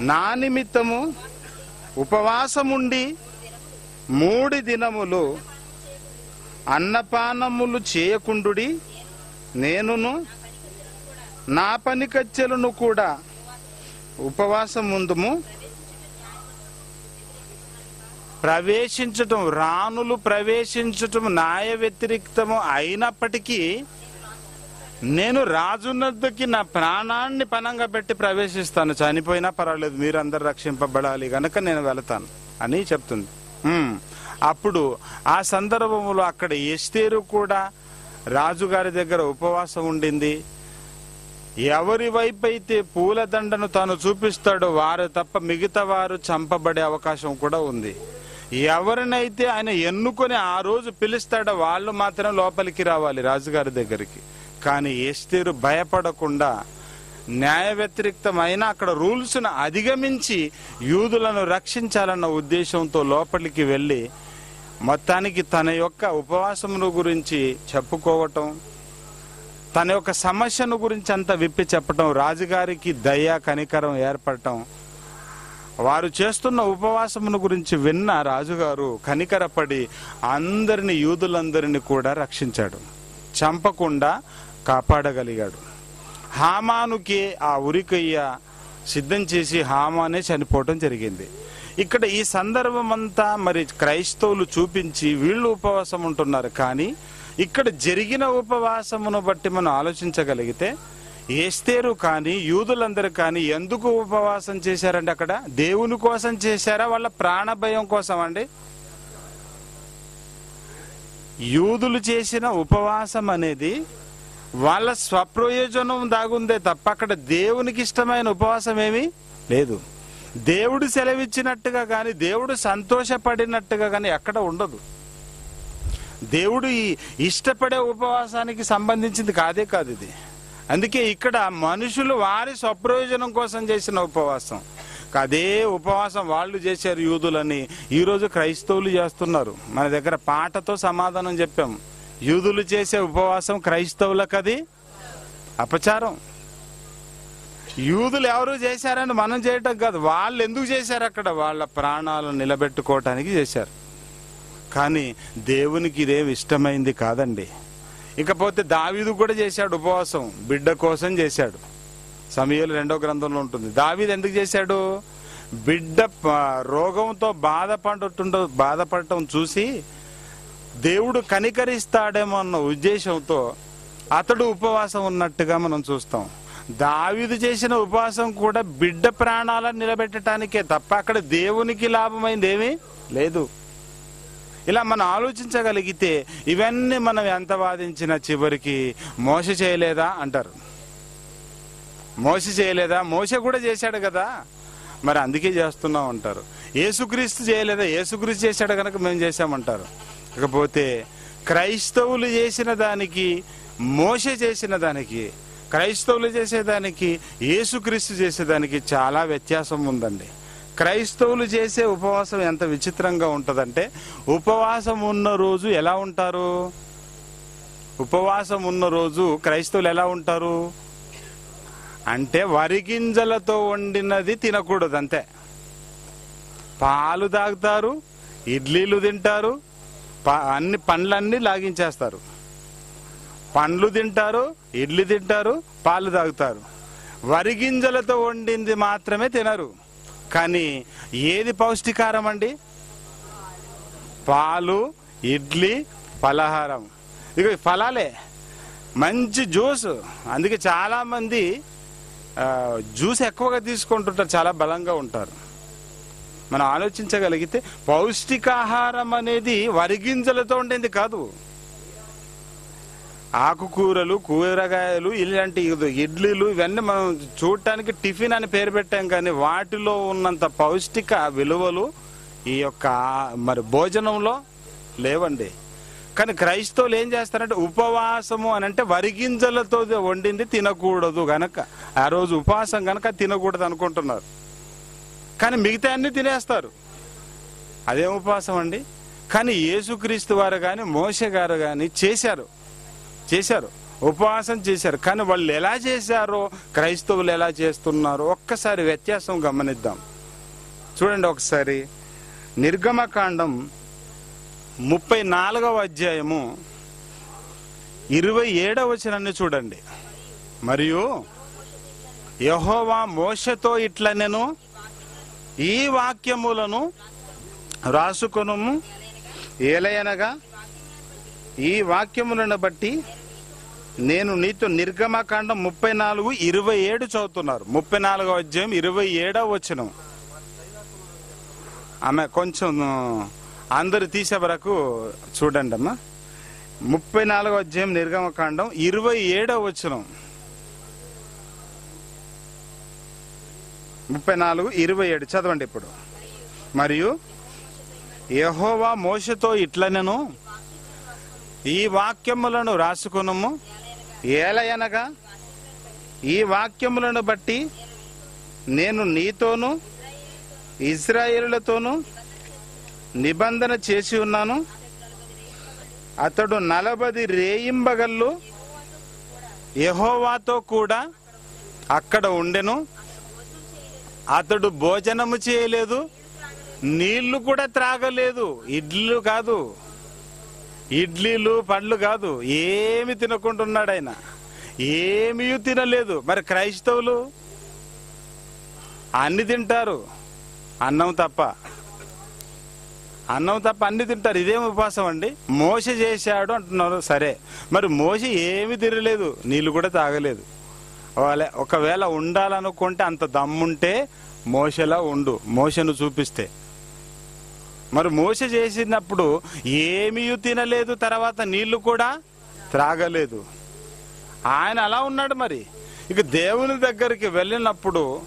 నా నిమిత్తము ఉపవాసముండి మూడు దినములు అన్నపానములు చేయకుండుడి నేనును నా పనికచ్చెలను కూడా ఉపవాసం ముందుము ప్రవేశించటం రాణులు ప్రవేశించటం న్యాయ వ్యతిరిక్తము అయినప్పటికీ నేను రాజున్నద్దకి నా ప్రాణాన్ని పనంగా పెట్టి ప్రవేశిస్తాను. చనిపోయినా పర్వాలేదు మీరందరూ రక్షింపబడాలి గనక నేను వెళతాను అని చెప్తుంది. అప్పుడు ఆ సందర్భంలో అక్కడ ఎస్తేరు కూడా రాజుగారి దగ్గర ఉపవాసం ఉండింది. ఎవరి వైపు అయితే పూలదండను తాను చూపిస్తాడో వారు తప్ప మిగతా వారు చంపబడే అవకాశం కూడా ఉంది. ఎవరినైతే ఆయన ఎన్నుకొని ఆ రోజు పిలుస్తాడో వాళ్ళు మాత్రం లోపలికి రావాలి రాజుగారి దగ్గరికి. కానీ ఎస్తేరు భయపడకుండా న్యాయ వ్యతిరిక్తమైన అక్కడ రూల్స్ను అధిగమించి యూదులను రక్షించాలన్న ఉద్దేశంతో లోపలికి వెళ్ళి మొత్తానికి తన యొక్క ఉపవాసమును గురించి చెప్పుకోవటం తన యొక్క సమస్యను గురించి అంతా విప్పి చెప్పటం రాజుగారికి దయ కనికరం ఏర్పడటం వారు చేస్తున్న ఉపవాసమును గురించి విన్న రాజుగారు కనికరపడి అందరిని యూదులందరిని కూడా రక్షించాడు. చంపకుండా కాపాడగలిగాడు. హామానుకి ఆ ఉరికయ్య సిద్ధం చేసి హామానే చనిపోవటం జరిగింది. ఇక్కడ ఈ సందర్భం అంతా మరి క్రైస్తవులు చూపించి వీళ్ళు ఉపవాసం ఉంటున్నారు కానీ ఇక్కడ జరిగిన ఉపవాసమును బట్టి మనం ఆలోచించగలిగితే ఏస్తేరు కానీ యూదులందరూ కానీ ఎందుకు ఉపవాసం చేశారండి అక్కడ? దేవుని కోసం చేశారా? వాళ్ళ ప్రాణభయం కోసం అండి. యూదులు చేసిన ఉపవాసం అనేది వాళ్ళ స్వప్రయోజనం దాగుందే తప్ప అక్కడ దేవునికి ఇష్టమైన ఉపవాసం ఏమీ లేదు. దేవుడు సెలవిచ్చినట్టుగా కానీ దేవుడు సంతోషపడినట్టుగా కానీ ఎక్కడ ఉండదు. దేవుడు ఈ ఇష్టపడే ఉపవాసానికి సంబంధించింది కాదే కాదు ఇది. అందుకే ఇక్కడ మనుషులు వారి స్వప్రయోజనం కోసం చేసిన ఉపవాసం. అదే ఉపవాసం వాళ్ళు చేశారు యూదులని. ఈరోజు క్రైస్తవులు చేస్తున్నారు. మన దగ్గర పాటతో సమాధానం చెప్పాం యూదులు చేసే ఉపవాసం క్రైస్తవులకు అది అపచారం. యూదులు ఎవరు చేశారని మనం చేయటం కాదు. వాళ్ళు ఎందుకు చేశారు అక్కడ? వాళ్ళ ప్రాణాలను నిలబెట్టుకోవటానికి చేశారు. కానీ దేవునికి ఇదేమి ఇష్టమైంది కాదండి. ఇకపోతే దావీదు కూడా చేశాడు ఉపవాసం బిడ్డ కోసం చేశాడు. సమయాలు రెండో గ్రంథంలో ఉంటుంది. దావీదు ఎందుకు చేశాడు? బిడ్డ రోగంతో బాధపడుతుండ బాధపడటం చూసి దేవుడు కనికరిస్తాడేమో అన్న ఉద్దేశంతో అతడు ఉపవాసం ఉన్నట్టుగా మనం చూస్తాం. దావీదు చేసిన ఉపవాసం కూడా బిడ్డ ప్రాణాలను నిలబెట్టడానికే తప్ప అక్కడ దేవునికి లాభమైంది ఏమీ లేదు. ఇలా మనం ఆలోచించగలిగితే ఇవన్నీ మనం ఎంత వాదించినా చివరికి మోస చేయలేదా అంటారు. మోస చేయలేదా? మోస కూడా చేశాడు కదా. మరి అందుకే చేస్తున్నాం అంటారు. ఏసుక్రీస్తు చేయలేదా? ఏసుక్రీస్తు చేశాడు కనుక మేము చేశామంటారు. ఇకపోతే క్రైస్తవులు చేసిన దానికి మోస చేసిన దానికి క్రైస్తవులు చేసేదానికి ఏసుక్రీస్తు చేసేదానికి చాలా వ్యత్యాసం ఉందండి. క్రైస్తవులు చేసే ఉపవాసం ఎంత విచిత్రంగా ఉంటుందంటే ఉపవాసం ఉన్న రోజు ఎలా ఉంటారు? ఉపవాసం ఉన్న రోజు క్రైస్తవులు ఎలా ఉంటారు? అంటే వరి గింజలతో వండినది తినకూడదు అంతే. పాలు తాగుతారు ఇడ్లీలు తింటారు ప- అన్ని పండ్లన్నీ లాగించేస్తారు. పండ్లు తింటారు ఇడ్లీ తింటారు పాలు తాగుతారు. వరి గింజలతో వండింది మాత్రమే తినరు. కానీ ఏది పౌష్టికారం అండి? పాలు ఇడ్లీ పలహారం. ఇక ఫలాలే. మంచి జ్యూస్. అందుకే చాలామంది జ్యూస్ ఎక్కువగా తీసుకుంటుంటారు చాలా బలంగా ఉంటారు. మనం ఆలోచించగలిగితే పౌష్టికాహారం అనేది వరి గింజలతో ఉండేది కాదు. ఆకుకూరలు కూరగాయలు ఇలాంటి ఇది ఇడ్లీలు ఇవన్నీ మనం చూడటానికి టిఫిన్ అని పేరు పెట్టాం కానీ వాటిలో ఉన్నంత పౌష్టిక విలువలు ఈ యొక్క మరి భోజనంలో లేవండి. కానీ క్రైస్తవులు ఏం చేస్తారంటే ఉపవాసము అని అంటే వరి గింజలతో వండింది తినకూడదు గనక. ఆ రోజు ఉపవాసం గనక తినకూడదు అనుకుంటున్నారు. కానీ మిగతా అన్ని తినేస్తారు. అదేం ఉపవాసం అండి? కానీ యేసుక్రీస్తు వారు కానీ మోసే గారు కానీ చేశారు. చేశారు ఉపవాసం చేశారు. కానీ వాళ్ళు ఎలా చేశారో క్రైస్తవులు ఎలా చేస్తున్నారో ఒక్కసారి వ్యత్యాసం గమనిద్దాం. చూడండి ఒకసారి. నిర్గమకాండం ముప్పై నాలుగవ అధ్యాయము ఇరవై ఏడవ వచనాన్ని చూడండి. మరియు యహోవా మోషతో ఇట్ల నేను ఈ వాక్యములను రాసుకొను ఏలయనగా ఈ వాక్యములను బట్టి నేను నీతో నిర్గమకాండం ముప్పై నాలుగు ఇరవై ఏడు చదువుతున్నారు. ముప్పై నాలుగో అధ్యాయం ఇరవై ఏడవ వచనం. ఆమె కొంచెం అందరు తీసే వరకు చూడండి అమ్మా. ముప్పై నాలుగో అధ్యాయం నిర్గమకాండం ఇరవై ఏడవ వచనం. ముప్పై నాలుగు ఇరవై ఏడు చదవండి ఇప్పుడు. మరియు యహోవా మోషతో ఇట్లనెను ఈ వాక్యములను రాసుకునము. ఏలయనగా ఈ వాక్యములను బట్టి నేను నీతోనూ ఇజ్రాయేలులతోనూ నిబంధన చేసి ఉన్నాను. అతడు నలభది రేయింబగళ్ళు యహోవాతో కూడా అక్కడ ఉండెను. అతడు భోజనము చేయలేదు నీళ్ళు కూడా త్రాగలేదు ఇడ్లు కాదు. ఇడ్లీలు పండ్లు కాదు ఏమి తినకుంటున్నాడు ఆయన ఏమీ తినలేదు. మరి క్రైస్తవులు అన్ని తింటారు అన్నం తప్ప. అన్నం తప్ప అన్ని తింటారు. ఇదేం ఉపవాసం అండి? మోస చేశాడు అంటున్నారు సరే. మరి మోస ఏమి తినలేదు నీళ్ళు కూడా తాగలేదు. వాళ్ళ ఒకవేళ ఉండాలనుకుంటే అంత దమ్ముంటే మోసలా ఉండు మోసను చూపిస్తే. మరి మోస చేసినప్పుడు ఏమీ తినలేదు తర్వాత నీళ్ళు కూడా త్రాగలేదు. ఆయన అలా ఉన్నాడు మరి. ఇక దేవుని దగ్గరికి వెళ్ళినప్పుడు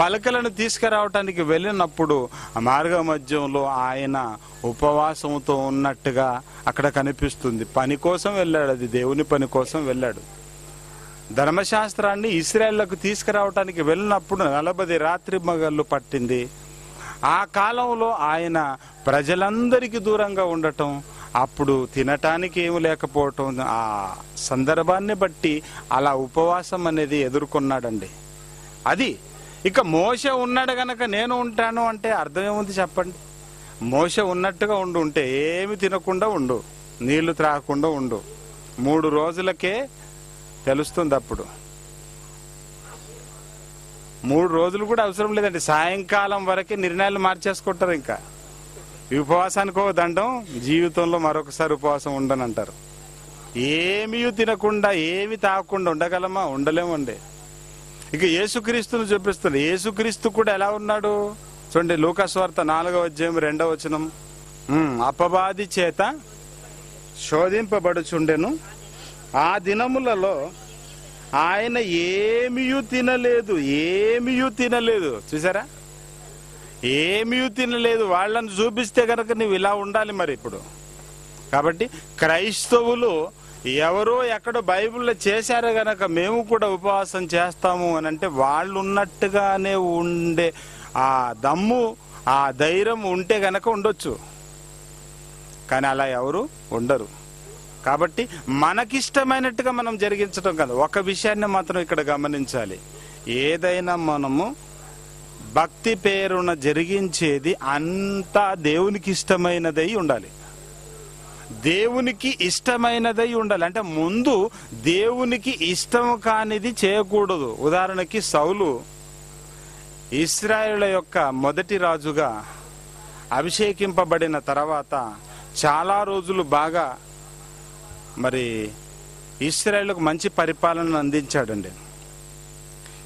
పలకలను తీసుకురావటానికి వెళ్ళినప్పుడు ఆ మార్గ మధ్యంలో ఆయన ఉపవాసంతో ఉన్నట్టుగా అక్కడ కనిపిస్తుంది. పని కోసం వెళ్ళాడు అది దేవుని పని కోసం వెళ్ళాడు. ధర్మశాస్త్రాన్ని ఇస్రాయేళ్ళకు తీసుకురావటానికి వెళ్ళినప్పుడు నలభై రాత్రి మగళ్ళు పట్టింది. ఆ కాలంలో ఆయన ప్రజలందరికీ దూరంగా ఉండటం అప్పుడు తినటానికి ఏమి లేకపోవటం ఆ సందర్భాన్ని బట్టి అలా ఉపవాసం అనేది ఎదుర్కొన్నాడండి. అది ఇక మోస ఉన్నాడు గనక నేను ఉంటాను అంటే అర్థం ఏముంది చెప్పండి? మోస ఉన్నట్టుగా ఉండు ఉంటే ఏమి తినకుండా ఉండు నీళ్ళు త్రాగకుండా ఉండు. మూడు రోజులకే తెలుస్తుంది అప్పుడు. మూడు రోజులు కూడా అవసరం లేదండి. సాయంకాలం వరకే నిర్ణయాలు మార్చేసుకుంటారు ఇంకా. ఉపవాసానికి ఒక దండం జీవితంలో మరొకసారి ఉపవాసం ఉండనంటారు. ఏమీ తినకుండా ఏమి తాగకుండా ఉండగలమా? ఉండలేమండి. ఇక యేసుక్రీస్తును చూపిస్తుంది. యేసుక్రీస్తు కూడా ఎలా ఉన్నాడు? చూడండి లూకాస్వార్త నాలుగవ అధ్యాయం రెండవ వచనం. అపవాది చేత శోధింపబడుచుండెను. ఆ దినములలో ఆయన ఏమియు తినలేదు ఏమియు తినలేదు. చూసారా? ఏమియూ తినలేదు. వాళ్ళని చూపిస్తే కనుక నువ్వు ఇలా ఉండాలి మరి ఇప్పుడు. కాబట్టి క్రైస్తవులు ఎవరో ఎక్కడో బైబిల్లో చేశారు గనక మేము కూడా ఉపవాసం చేస్తాము అని అంటే వాళ్ళు ఉన్నట్టుగానే ఉండే ఆ దమ్ము ఆ ధైర్యం ఉంటే గనక ఉండొచ్చు. కానీ అలా ఎవరు ఉండరు. కాబట్టి మనకిష్టమైనట్టుగా మనం జరిగించడం కాదు. ఒక విషయాన్ని మాత్రం ఇక్కడ గమనించాలి. ఏదైనా మనము భక్తి పేరున జరిగించేది అంతా దేవునికి ఇష్టమైనదై ఉండాలి. దేవునికి ఇష్టమైనదై ఉండాలి. అంటే ముందు దేవునికి ఇష్టం కానిది చేయకూడదు. ఉదాహరణకి సౌలు ఇస్రాయేళ్ళ యొక్క మొదటి రాజుగా అభిషేకింపబడిన తర్వాత చాలా రోజులు బాగా మరి ఇస్రాయేళ్ళకు మంచి పరిపాలనను అందించాడండి.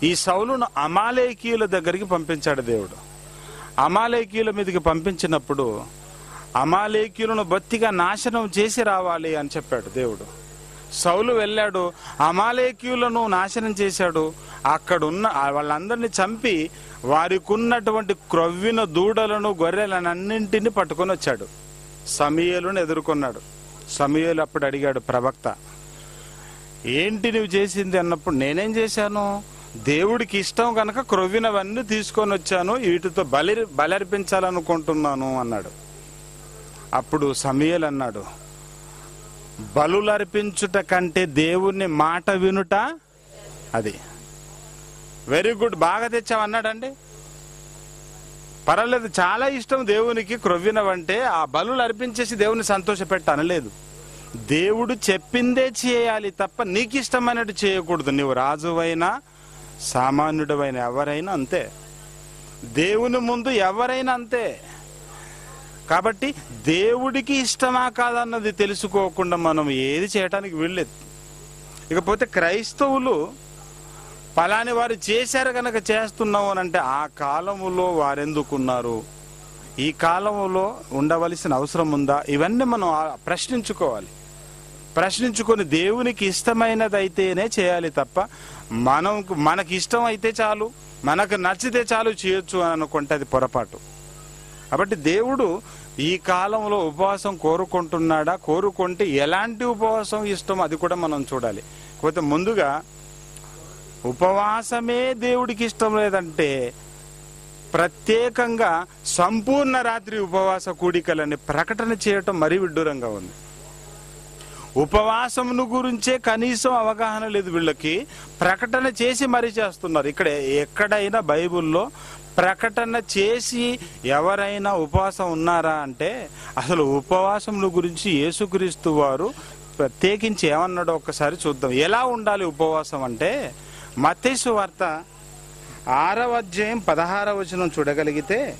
ఈ సౌలును అమాలేకీయుల దగ్గరికి పంపించాడు దేవుడు. అమాలేకీయుల మీదకి పంపించినప్పుడు అమాలేకీయులను బొత్తిగా నాశనం చేసి రావాలి అని చెప్పాడు దేవుడు. సౌలు వెళ్ళాడు అమాలేకీయులను నాశనం చేశాడు. అక్కడున్న వాళ్ళందరినీ చంపి వారికి ఉన్నటువంటి క్రొవ్విన దూడలను గొర్రెలను అన్నింటినీ పట్టుకొని వచ్చాడు. సమీయలను ఎదుర్కొన్నాడు. సమయలు అప్పుడు అడిగాడు ప్రవక్త ఏంటి నువ్వు చేసింది? అన్నప్పుడు నేనేం చేశాను? దేవుడికి ఇష్టం కనుక క్రొవ్వినవన్నీ తీసుకొని వచ్చాను వీటితో బలి బలర్పించాలనుకుంటున్నాను అన్నాడు. అప్పుడు సమయలు అన్నాడు బలులర్పించుట కంటే దేవుణ్ణి మాట వినుట అది. వెరీ గుడ్ బాగా తెచ్చావు? అన్నాడండి. పర్వాలేదు చాలా ఇష్టం దేవునికి క్రొవ్వినవంటే ఆ బలులు అర్పించేసి దేవుని సంతోష పెట్టనలేదు దేవుడు చెప్పిందే చేయాలి తప్ప నీకు ఇష్టమైనట్టు చేయకూడదు. నువ్వు రాజువైనా సామాన్యుడవైన ఎవరైనా అంతే. దేవుని ముందు ఎవరైనా అంతే. కాబట్టి దేవుడికి ఇష్టమా కాదన్నది తెలుసుకోకుండా మనం ఏది చేయటానికి వీల్లేదు. ఇకపోతే క్రైస్తవులు ఫలాని వారు చేశారు కనుక చేస్తున్నావు అని అంటే ఆ కాలములో వారెందుకున్నారు? ఈ కాలంలో ఉండవలసిన అవసరం ఉందా? ఇవన్నీ మనం ప్రశ్నించుకోవాలి. ప్రశ్నించుకొని దేవునికి ఇష్టమైనది అయితేనే చేయాలి తప్ప మనం మనకి ఇష్టం అయితే చాలు మనకు నచ్చితే చాలు చేయొచ్చు అని అనుకుంటే అది పొరపాటు. కాబట్టి దేవుడు ఈ కాలంలో ఉపవాసం కోరుకుంటున్నాడా? కోరుకుంటే ఎలాంటి ఉపవాసం ఇష్టం అది కూడా మనం చూడాలి. కాకపోతే ముందుగా ఉపవాసమే దేవుడికి ఇష్టం లేదంటే ప్రత్యేకంగా సంపూర్ణ రాత్రి ఉపవాస కూడికలని ప్రకటన చేయటం మరీ విడ్డూరంగా ఉంది. ఉపవాసమును గురించే కనీసం అవగాహన లేదు వీళ్ళకి. ప్రకటన చేసి మరీ చేస్తున్నారు. ఇక్కడ ఎక్కడైనా బైబిల్లో ప్రకటన చేసి ఎవరైనా ఉపవాసం ఉన్నారా అంటే అసలు ఉపవాసముల గురించి యేసుక్రీస్తు వారు ప్రత్యేకించి ఏమన్నాడో ఒక్కసారి చూద్దాం. ఎలా ఉండాలి ఉపవాసం అంటే మతేసు వార్త ఆరవ అధ్యాయం పదహార వచనం చూడగలిగితే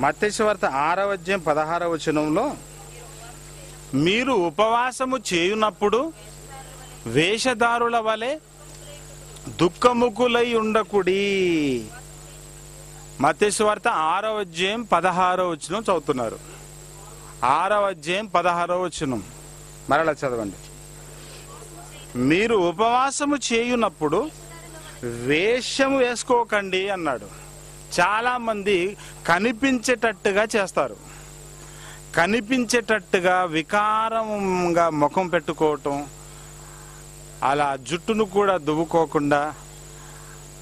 మత్తేసు వార్త ఆరవ అధ్యాయం పదహార వచనంలో మీరు ఉపవాసము చేయునప్పుడు వేషధారుల వలె దుఃఖముకులై ఉండకుడి. మత్స్వార్త ఆరవ అధ్యాయం పదహారో వచనం చదువుతున్నారు. ఆరవ అధ్యాయం పదహారో వచనం. మరలా చదవండి. మీరు ఉపవాసము చేయునప్పుడు వేషము వేసుకోకండి అన్నాడు. చాలామంది కనిపించేటట్టుగా చేస్తారు. కనిపించేటట్టుగా వికారంగా ముఖం పెట్టుకోవటం అలా జుట్టును కూడా దువ్వుకోకుండా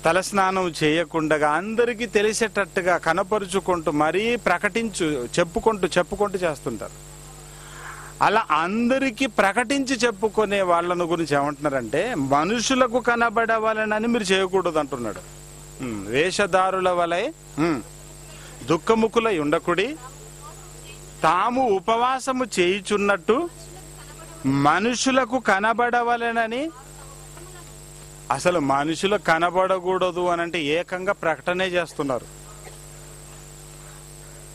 తలస్నానం చేయకుండా అందరికీ తెలిసేటట్టుగా కనపరుచుకుంటూ మరీ ప్రకటించు చెప్పుకుంటూ చెప్పుకుంటూ చేస్తుంటారు. అలా అందరికీ ప్రకటించి చెప్పుకునే వాళ్ళను గురించి ఏమంటున్నారంటే మనుషులకు కనబడవాలనని మీరు చేయకూడదు అంటున్నాడు. వేషధారుల వలె దుఃఖముఖులై ఉండకుడి తాము ఉపవాసము చేయుచున్నట్టు మనుషులకు కనబడవలెనని అసలు మనుషులకు కనబడకూడదు అని అంటే ఏకంగా ప్రకటనే చేస్తున్నారు.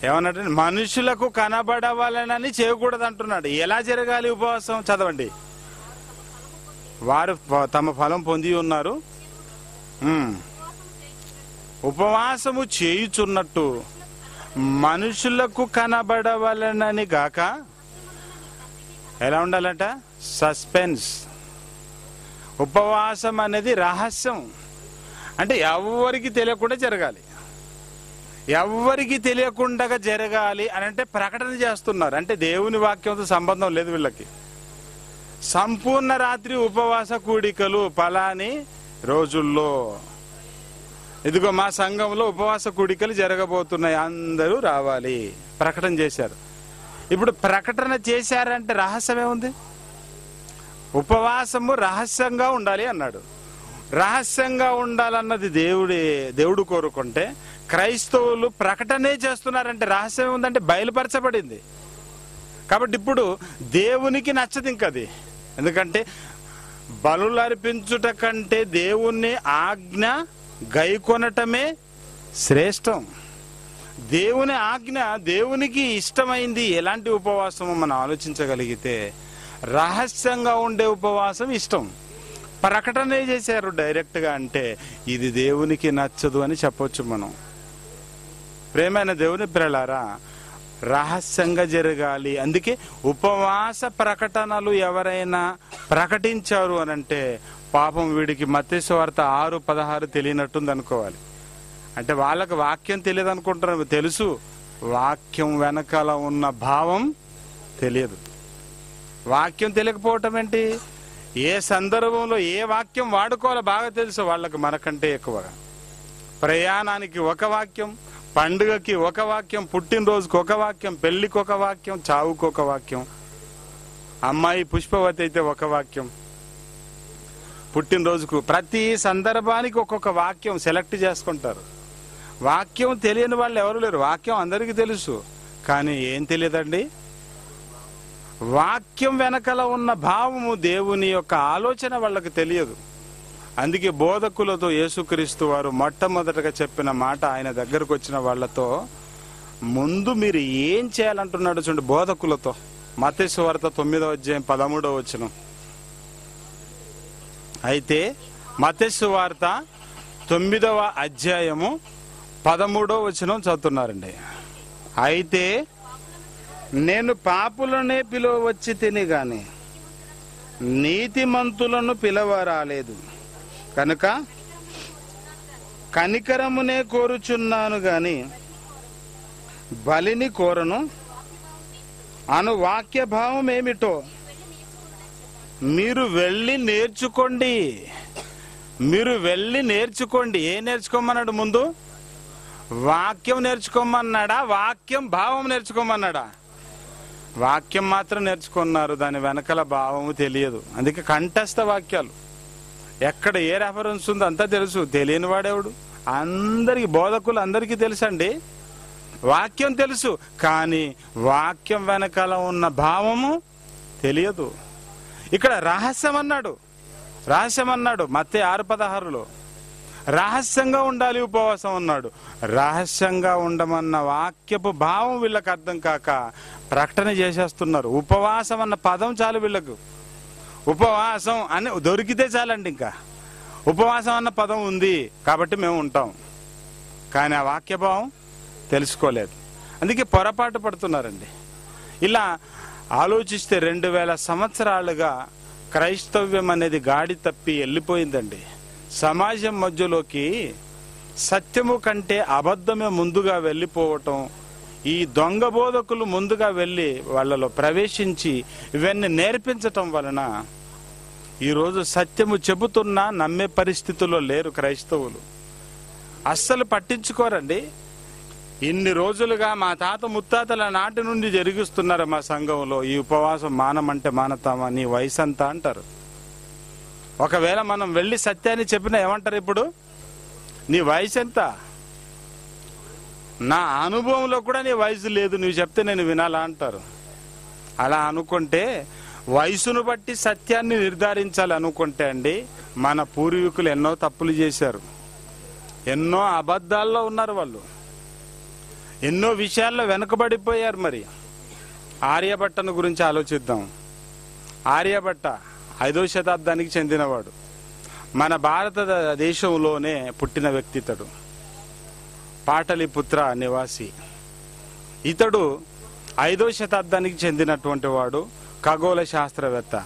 ఏమన్నట్టు మనుషులకు కనబడవలనని చేయకూడదు అంటున్నాడు ఎలా జరగాలి ఉపవాసం? చదవండి. వారు తమ ఫలం పొంది ఉన్నారు. ఉపవాసము చేయుచున్నట్టు మనుషులకు కనబడవలనని గాక ఎలా ఉండాలంట? సస్పెన్స్. ఉపవాసం అనేది రహస్యం. అంటే ఎవరికి తెలియకుండా జరగాలి. ఎవరికి తెలియకుండా జరగాలి అని అంటే ప్రకటన చేస్తున్నారు. అంటే దేవుని వాక్యంతో సంబంధం లేదు వీళ్ళకి. సంపూర్ణ రాత్రి ఉపవాస కూడికలు పలాని రోజుల్లో. ఇదిగో మా సంఘంలో ఉపవాస కూడికలు జరగబోతున్నాయి. అందరూ రావాలి. ప్రకటన చేశారు. ఇప్పుడు ప్రకటన చేశారంటే రహస్యమే ఉంది ఉపవాసము రహస్యంగా ఉండాలి అన్నాడు. రహస్యంగా ఉండాలన్నది దేవుడి దేవుడు కోరుకుంటే క్రైస్తవులు ప్రకటనే చేస్తున్నారంటే రహస్యం ఉందంటే బయలుపరచబడింది. కాబట్టి ఇప్పుడు దేవునికి నచ్చదు ఇంకది. ఎందుకంటే బలులు అర్పించుట కంటే దేవుణ్ణి ఆజ్ఞ గైకొనటమే శ్రేష్టం. దేవుని ఆజ్ఞ దేవునికి ఇష్టమైంది ఎలాంటి ఉపవాసమో మనం ఆలోచించగలిగితే రహస్యంగా ఉండే ఉపవాసం ఇష్టం. ప్రకటనే చేశారు డైరెక్ట్గా అంటే ఇది దేవునికి నచ్చదు అని చెప్పొచ్చు మనం. ప్రేమైన దేవుని పిల్లలారా రహస్యంగా జరగాలి. అందుకే ఉపవాస ప్రకటనలు ఎవరైనా ప్రకటించారు అని అంటే పాపం వీడికి మత్స్యవార్త ఆరు పదహారు తెలియనట్టుంది అనుకోవాలి. అంటే వాళ్ళకి వాక్యం తెలియదు అనుకుంటారు తెలుసు వాక్యం వెనకాల ఉన్న భావం తెలియదు. వాక్యం తెలియకపోవటం ఏంటి? ఏ సందర్భంలో ఏ వాక్యం వాడుకోవాలో బాగా తెలుసు. వాళ్ళకి మనకంటే ఎక్కువగా. ప్రయాణానికి ఒక వాక్యం పండుగకి ఒక వాక్యం పుట్టినరోజుకి ఒక వాక్యం పెళ్ళికి ఒక వాక్యం చావుకు ఒక వాక్యం అమ్మాయి పుష్పవతి అయితే ఒక వాక్యం పుట్టినరోజుకు ప్రతి సందర్భానికి ఒక్కొక్క వాక్యం సెలెక్ట్ చేసుకుంటారు. వాక్యం తెలియని వాళ్ళు ఎవరు లేరు. వాక్యం అందరికీ తెలుసు. కానీ ఏం తెలియదండి? వాక్యం వెనకల ఉన్న భావము దేవుని యొక్క ఆలోచన వాళ్ళకి తెలియదు. అందుకే బోధకులతో యేసుక్రీస్తు వారు మొట్టమొదటగా చెప్పిన మాట ఆయన దగ్గరకు వచ్చిన వాళ్ళతో ముందు మీరు ఏం చేయాలంటున్నాడు చూడండి బోధకులతో. మతేశ్వ వార్త తొమ్మిదవ అధ్యాయం పదమూడవ వచనం. అయితే మతేశ్వ వార్త తొమ్మిదవ అధ్యాయము పదమూడవ వచనం చదువుతున్నారండి. అయితే నేను పాపులనే పిలువచ్చి తిని గాని నీతిమంతులను పిలవ రాలేదు కనుక కనికరమునే కోరుచున్నాను గాని బలిని కోరను. అను వాక్య భావం ఏమిటో మీరు వెళ్ళి నేర్చుకోండి. మీరు వెళ్ళి నేర్చుకోండి. ఏం నేర్చుకోమన్నాడు ముందు? వాక్యం నేర్చుకోమన్నాడా? వాక్యం భావం నేర్చుకోమన్నాడా? వాక్యం మాత్రం నేర్చుకున్నారు దాని వెనకల భావము తెలియదు. అందుకే కంఠస్థ వాక్యాలు. ఎక్కడ ఏ రెఫరెన్స్ ఉందో అంతా తెలుసు. తెలియని వాడేవాడు? అందరికి బోధకులు అందరికీ తెలుసండి. వాక్యం తెలుసు కానీ వాక్యం వెనకాల ఉన్న భావము తెలియదు. ఇక్కడ రహస్యం అన్నాడు. రహస్యం అన్నాడు. మత్తే ఆరు పదహారులో. రహస్యంగా ఉండాలి ఉపవాసం అన్నాడు. రహస్యంగా ఉండమన్న వాక్యపు భావం వీళ్ళకి అర్థం కాక ప్రకటన చేసేస్తున్నారు. ఉపవాసం అన్న పదం చాలు వీళ్ళకు. ఉపవాసం అని దొరికితే చాలండి ఇంకా. ఉపవాసం అన్న పదం ఉంది కాబట్టి మేము ఉంటాం. కానీ ఆ వాక్యభావం తెలుసుకోలేదు. అందుకే పొరపాటు పడుతున్నారండి. ఇలా ఆలోచిస్తే రెండు వేల సంవత్సరాలుగా క్రైస్తవ్యం అనేది గాడి తప్పి వెళ్ళిపోయిందండి. సమాజం మధ్యలోకి సత్యము కంటే అబద్ధమే ముందుగా వెళ్ళిపోవటం ఈ దొంగ బోధకులు ముందుగా వెళ్ళి వాళ్ళలో ప్రవేశించి ఇవన్నీ నేర్పించటం వలన ఈరోజు సత్యము చెబుతున్నా నమ్మే పరిస్థితుల్లో లేరు క్రైస్తవులు. అస్సలు పట్టించుకోరండి. ఇన్ని రోజులుగా మా తాత ముత్తాతల నాటి నుండి జరిగిస్తున్నారు మా సంఘంలో. ఈ ఉపవాసం మానమంటే మానతామా? నీ వయసు అంతా అంటారు. ఒకవేళ మనం వెళ్ళి సత్యాన్ని చెప్పినా ఏమంటారు ఇప్పుడు? నీ వయసు ఎంత? నా అనుభవంలో కూడా నీ వయసు లేదు నువ్వు చెప్తే నేను వినాలా అంటారు. అలా అనుకుంటే వయసును బట్టి సత్యాన్ని నిర్ధారించాలి అనుకుంటే అండి మన పూర్వీకులు ఎన్నో తప్పులు చేశారు. ఎన్నో అబద్ధాల్లో ఉన్నారు వాళ్ళు. ఎన్నో విషయాల్లో వెనుకబడిపోయారు మరి. ఆర్యభట్టను గురించి ఆలోచిద్దాం. ఆర్యభట్ట ఐదో శతాబ్దానికి చెందినవాడు. మన భారతదేశంలోనే పుట్టిన వ్యక్తి ఇతడు. పాటలిపుత్ర నివాసి. ఇతడు ఐదో శతాబ్దానికి చెందినటువంటి వాడు ఖగోళ శాస్త్రవేత్త.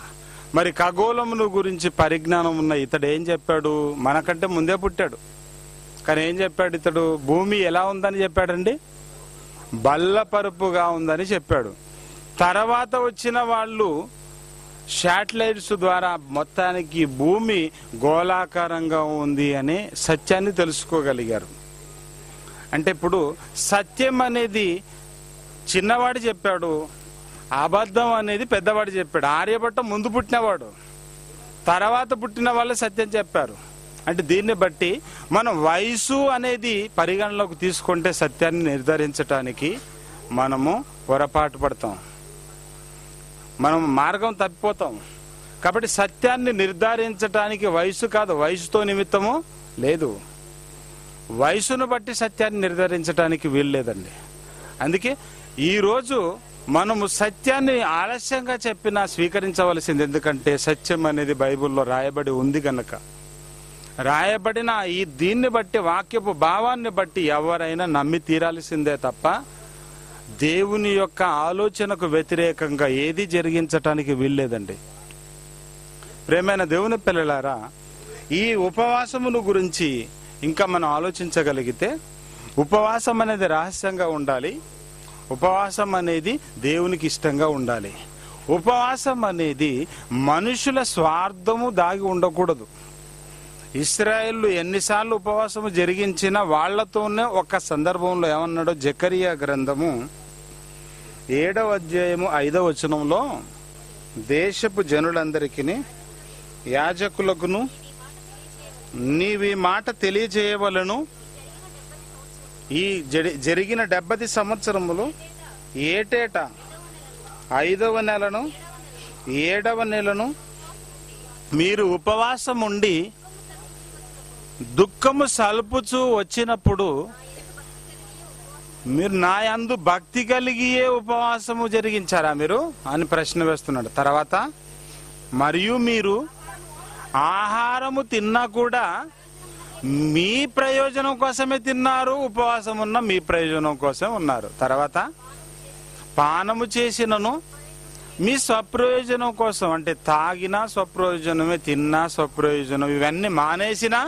మరి ఖగోళమును గురించి పరిజ్ఞానం ఉన్న ఇతడు ఏం చెప్పాడు? మనకంటే ముందే పుట్టాడు. కానీ ఏం చెప్పాడు ఇతడు? భూమి ఎలా ఉందని చెప్పాడండి? బల్లపరుపుగా ఉందని చెప్పాడు. తర్వాత వచ్చిన వాళ్ళు శాటిలైట్స్ ద్వారా మొత్తానికి భూమి గోళాకారంగా ఉంది అనే సత్యాన్ని తెలుసుకోగలిగారు. అంటే ఇప్పుడు సత్యం అనేది చిన్నవాడు చెప్పాడు అబద్ధం అనేది పెద్దవాడు చెప్పాడు ఆర్యభట్ట ముందు పుట్టినవాడు తర్వాత పుట్టిన వాళ్ళు సత్యం చెప్పారు. అంటే దీన్ని బట్టి మనం వయసు అనేది పరిగణలోకి తీసుకుంటే సత్యాన్ని నిర్ధారించటానికి మనము పొరపాటు పడతాం. మనం మార్గం తప్పిపోతాం. కాబట్టి సత్యాన్ని నిర్ధారించటానికి వయసు కాదు. వయసుతో నిమిత్తము లేదు. వయసును బట్టి సత్యాన్ని నిర్ధారించడానికి వీల్లేదండి అందుకే ఈరోజు మనము సత్యాన్ని ఆలస్యంగా చెప్పినా స్వీకరించవలసింది ఎందుకంటే సత్యం అనేది బైబిల్లో రాయబడి ఉంది గనక. రాయబడిన ఈ దీన్ని బట్టి వాక్యపు భావాన్ని బట్టి ఎవరైనా నమ్మి తీరాల్సిందే తప్ప దేవుని యొక్క ఆలోచనకు వ్యతిరేకంగా ఏది జరిగించటానికి వీల్లేదండి. ప్రేమైన దేవుని పిల్లలారా ఈ ఉపవాసమును గురించి ఇంకా మనం ఆలోచించగలిగితే ఉపవాసం అనేది రహస్యంగా ఉండాలి. ఉపవాసం అనేది దేవునికి ఇష్టంగా ఉండాలి. ఉపవాసం అనేది మనుషుల స్వార్థము దాగి ఉండకూడదు. ఇస్రాయేల్ ఎన్నిసార్లు ఉపవాసము జరిగించినా వాళ్ళతోనే ఒక సందర్భంలో ఏమన్నాడో జకరియా గ్రంథము ఏడవ అధ్యాయము ఐదవ వచనంలో దేశపు జనులందరికీ యాజకులకును నీవి మాట తెలియజేయవలను. ఈ జరిగిన డెబ్బది సంవత్సరములు ఏటేటా? ఐదవ నెలను ఏడవ నెలను మీరు ఉపవాసం ఉండి దుఃఖము సల్పుచూ వచ్చినప్పుడు మీరు నా యందు భక్తి కలిగియే ఉపవాసము జరిగించారా మీరు అని ప్రశ్న వేస్తున్నాడు. తర్వాత మరియు మీరు ఆహారము తిన్నా కూడా మీ ప్రయోజనం కోసమే తిన్నారు ఉపవాసం ఉన్న మీ ప్రయోజనం కోసం ఉన్నారు. తర్వాత పానము చేసినను మీ స్వప్రయోజనం కోసం అంటే తాగినా స్వప్రయోజనమే తిన్నా స్వప్రయోజనం ఇవన్నీ మానేసినా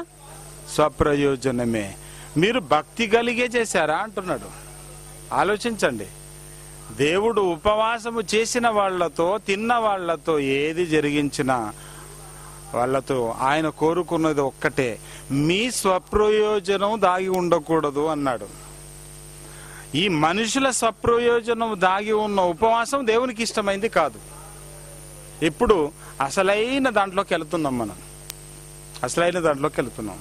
స్వప్రయోజనమే. మీరు భక్తి కలిగే చేశారా అంటున్నాడు. ఆలోచించండి. దేవుడు ఉపవాసము చేసిన వాళ్ళతో తిన్న వాళ్ళతో ఏది జరిగించినా వాళ్ళతో ఆయన కోరుకున్నది ఒక్కటే. మీ స్వప్రయోజనం దాగి ఉండకూడదు అన్నాడు. ఈ మనుషుల స్వప్రయోజనం దాగి ఉన్న ఉపవాసం దేవునికి ఇష్టమైంది కాదు. ఇప్పుడు అసలైన దాంట్లోకి వెళుతున్నాం మనం. అసలైన దాంట్లోకి వెళుతున్నాం.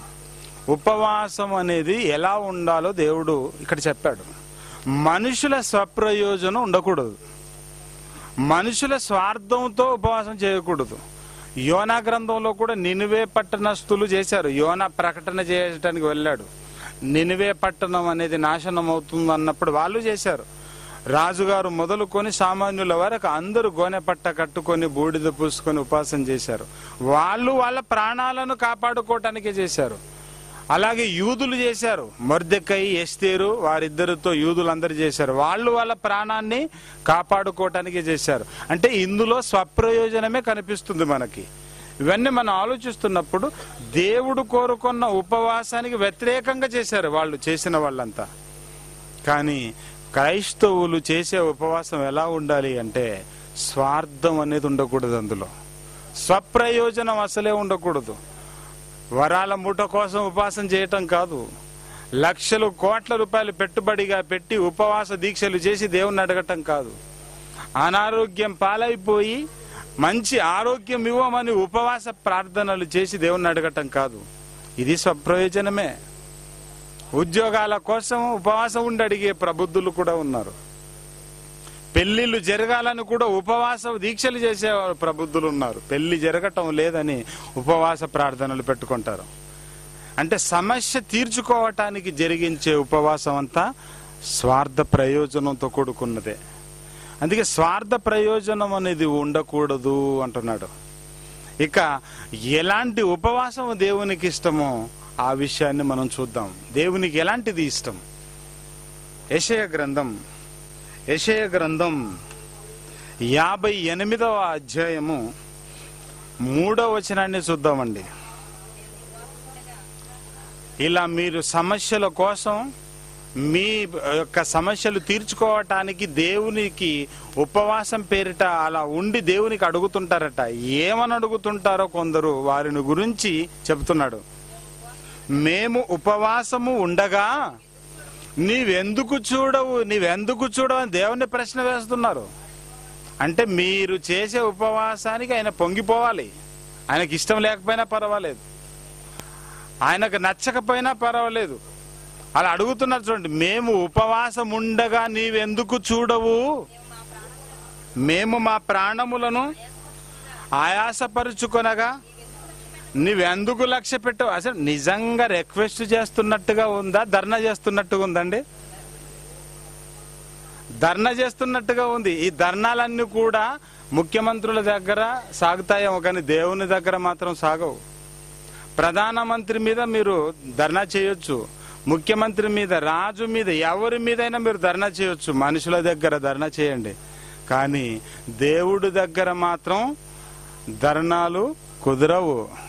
ఉపవాసం అనేది ఎలా ఉండాలో దేవుడు ఇక్కడ చెప్పాడు. మనుషుల స్వప్రయోజనం ఉండకూడదు. మనుషుల స్వార్థంతో ఉపవాసం చేయకూడదు. యోనా గ్రంథంలో కూడా నినువే పట్టణస్తులు చేశారు. యోనా ప్రకటన చేయడానికి వెళ్ళాడు. నినువే పట్టణం అనేది నాశనం అవుతుంది అన్నప్పుడు వాళ్ళు చేశారు. రాజుగారు మొదలుకొని సామాన్యుల వరకు అందరూ గోనె పట్ట కట్టుకొని బూడిద పూసుకొని ఉపవాసం చేశారు. వాళ్ళు వాళ్ళ ప్రాణాలను కాపాడుకోవటానికే చేశారు. అలాగే యూదులు చేశారు. మొర్దెక్కై ఎస్తేరు వారిద్దరితో యూదులందరూ చేశారు. వాళ్ళు వాళ్ళ ప్రాణాన్ని కాపాడుకోవటానికి చేశారు. అంటే ఇందులో స్వప్రయోజనమే కనిపిస్తుంది మనకి. ఇవన్నీ మనం ఆలోచిస్తున్నప్పుడు దేవుడు కోరుకున్న ఉపవాసానికి వ్యతిరేకంగా చేశారు వాళ్ళు చేసిన వాళ్ళంతా. కానీ క్రైస్తవులు చేసే ఉపవాసం ఎలా ఉండాలి అంటే స్వార్థం అనేది ఉండకూడదు అందులో. స్వప్రయోజనం అసలే ఉండకూడదు. వరాల మూట కోసం ఉపవాసం చేయటం కాదు. లక్షలు కోట్ల రూపాయలు పెట్టుబడిగా పెట్టి ఉపవాస దీక్షలు చేసి దేవుణ్ణి అడగటం కాదు. అనారోగ్యం పాలైపోయి మంచి ఆరోగ్యం ఇవ్వమని ఉపవాస ప్రార్థనలు చేసి దేవుణ్ణి అడగటం కాదు. ఇది స్వప్రయోజనమే. ఉద్యోగాల కోసం ఉపవాసం ఉండి అడిగే ప్రబుద్ధులు కూడా ఉన్నారు. పెళ్ళిళ్ళు జరగాలని కూడా ఉపవాస దీక్షలు చేసే ప్రబుద్ధులు ఉన్నారు. పెళ్ళి జరగటం లేదని ఉపవాస ప్రార్థనలు పెట్టుకుంటారు. అంటే సమస్య తీర్చుకోవటానికి జరిగించే ఉపవాసం అంతా స్వార్థ ప్రయోజనంతో కూడుకున్నదే. అందుకే స్వార్థ ప్రయోజనం అనేది ఉండకూడదు అంటున్నాడు. ఇక ఎలాంటి ఉపవాసం దేవునికి ఇష్టమో ఆ విషయాన్ని మనం చూద్దాం. దేవునికి ఎలాంటిది ఇష్టం? యశయ గ్రంథం యశయ గ్రంథం యాభై ఎనిమిదవ అధ్యాయము మూడవ వచనాన్ని చూద్దామండి. ఇలా మీరు సమస్యల కోసం మీ యొక్క సమస్యలు తీర్చుకోవటానికి దేవునికి ఉపవాసం పేరిట అలా ఉండి దేవునికి అడుగుతుంటారట. ఏమని అడుగుతుంటారో కొందరు వారిని గురించి చెబుతున్నాడు. మేము ఉపవాసము ఉండగా నీవెందుకు చూడవు నీవెందుకు చూడవు అని దేవుణ్ణి ప్రశ్న వేస్తున్నారు. అంటే మీరు చేసే ఉపవాసానికి ఆయన పొంగిపోవాలి. ఆయనకి ఇష్టం లేకపోయినా పర్వాలేదు. ఆయనకు నచ్చకపోయినా పర్వాలేదు. అలా అడుగుతున్నారు చూడండి మేము ఉపవాసం ఉండగా నీవెందుకు చూడవు? మేము మా ప్రాణములను ఆయాసపరుచుకొనగా నీవెందుకు లక్ష్య పెట్టవు? అసలు నిజంగా రిక్వెస్ట్ చేస్తున్నట్టుగా ఉందా? ధర్నా చేస్తున్నట్టుగా ఉందండి? ధర్నా చేస్తున్నట్టుగా ఉంది. ఈ ధర్నాలన్నీ కూడా ముఖ్యమంత్రుల దగ్గర సాగుతాయేమో కానీ దేవుని దగ్గర మాత్రం సాగవు. ప్రధానమంత్రి మీద మీరు ధర్నా చేయొచ్చు. ముఖ్యమంత్రి మీద రాజు మీద ఎవరి మీదైనా మీరు ధర్నా చేయొచ్చు. మనుషుల దగ్గర ధర్నా చేయండి. కానీ దేవుడి దగ్గర మాత్రం ధర్నాలు కుదరవు.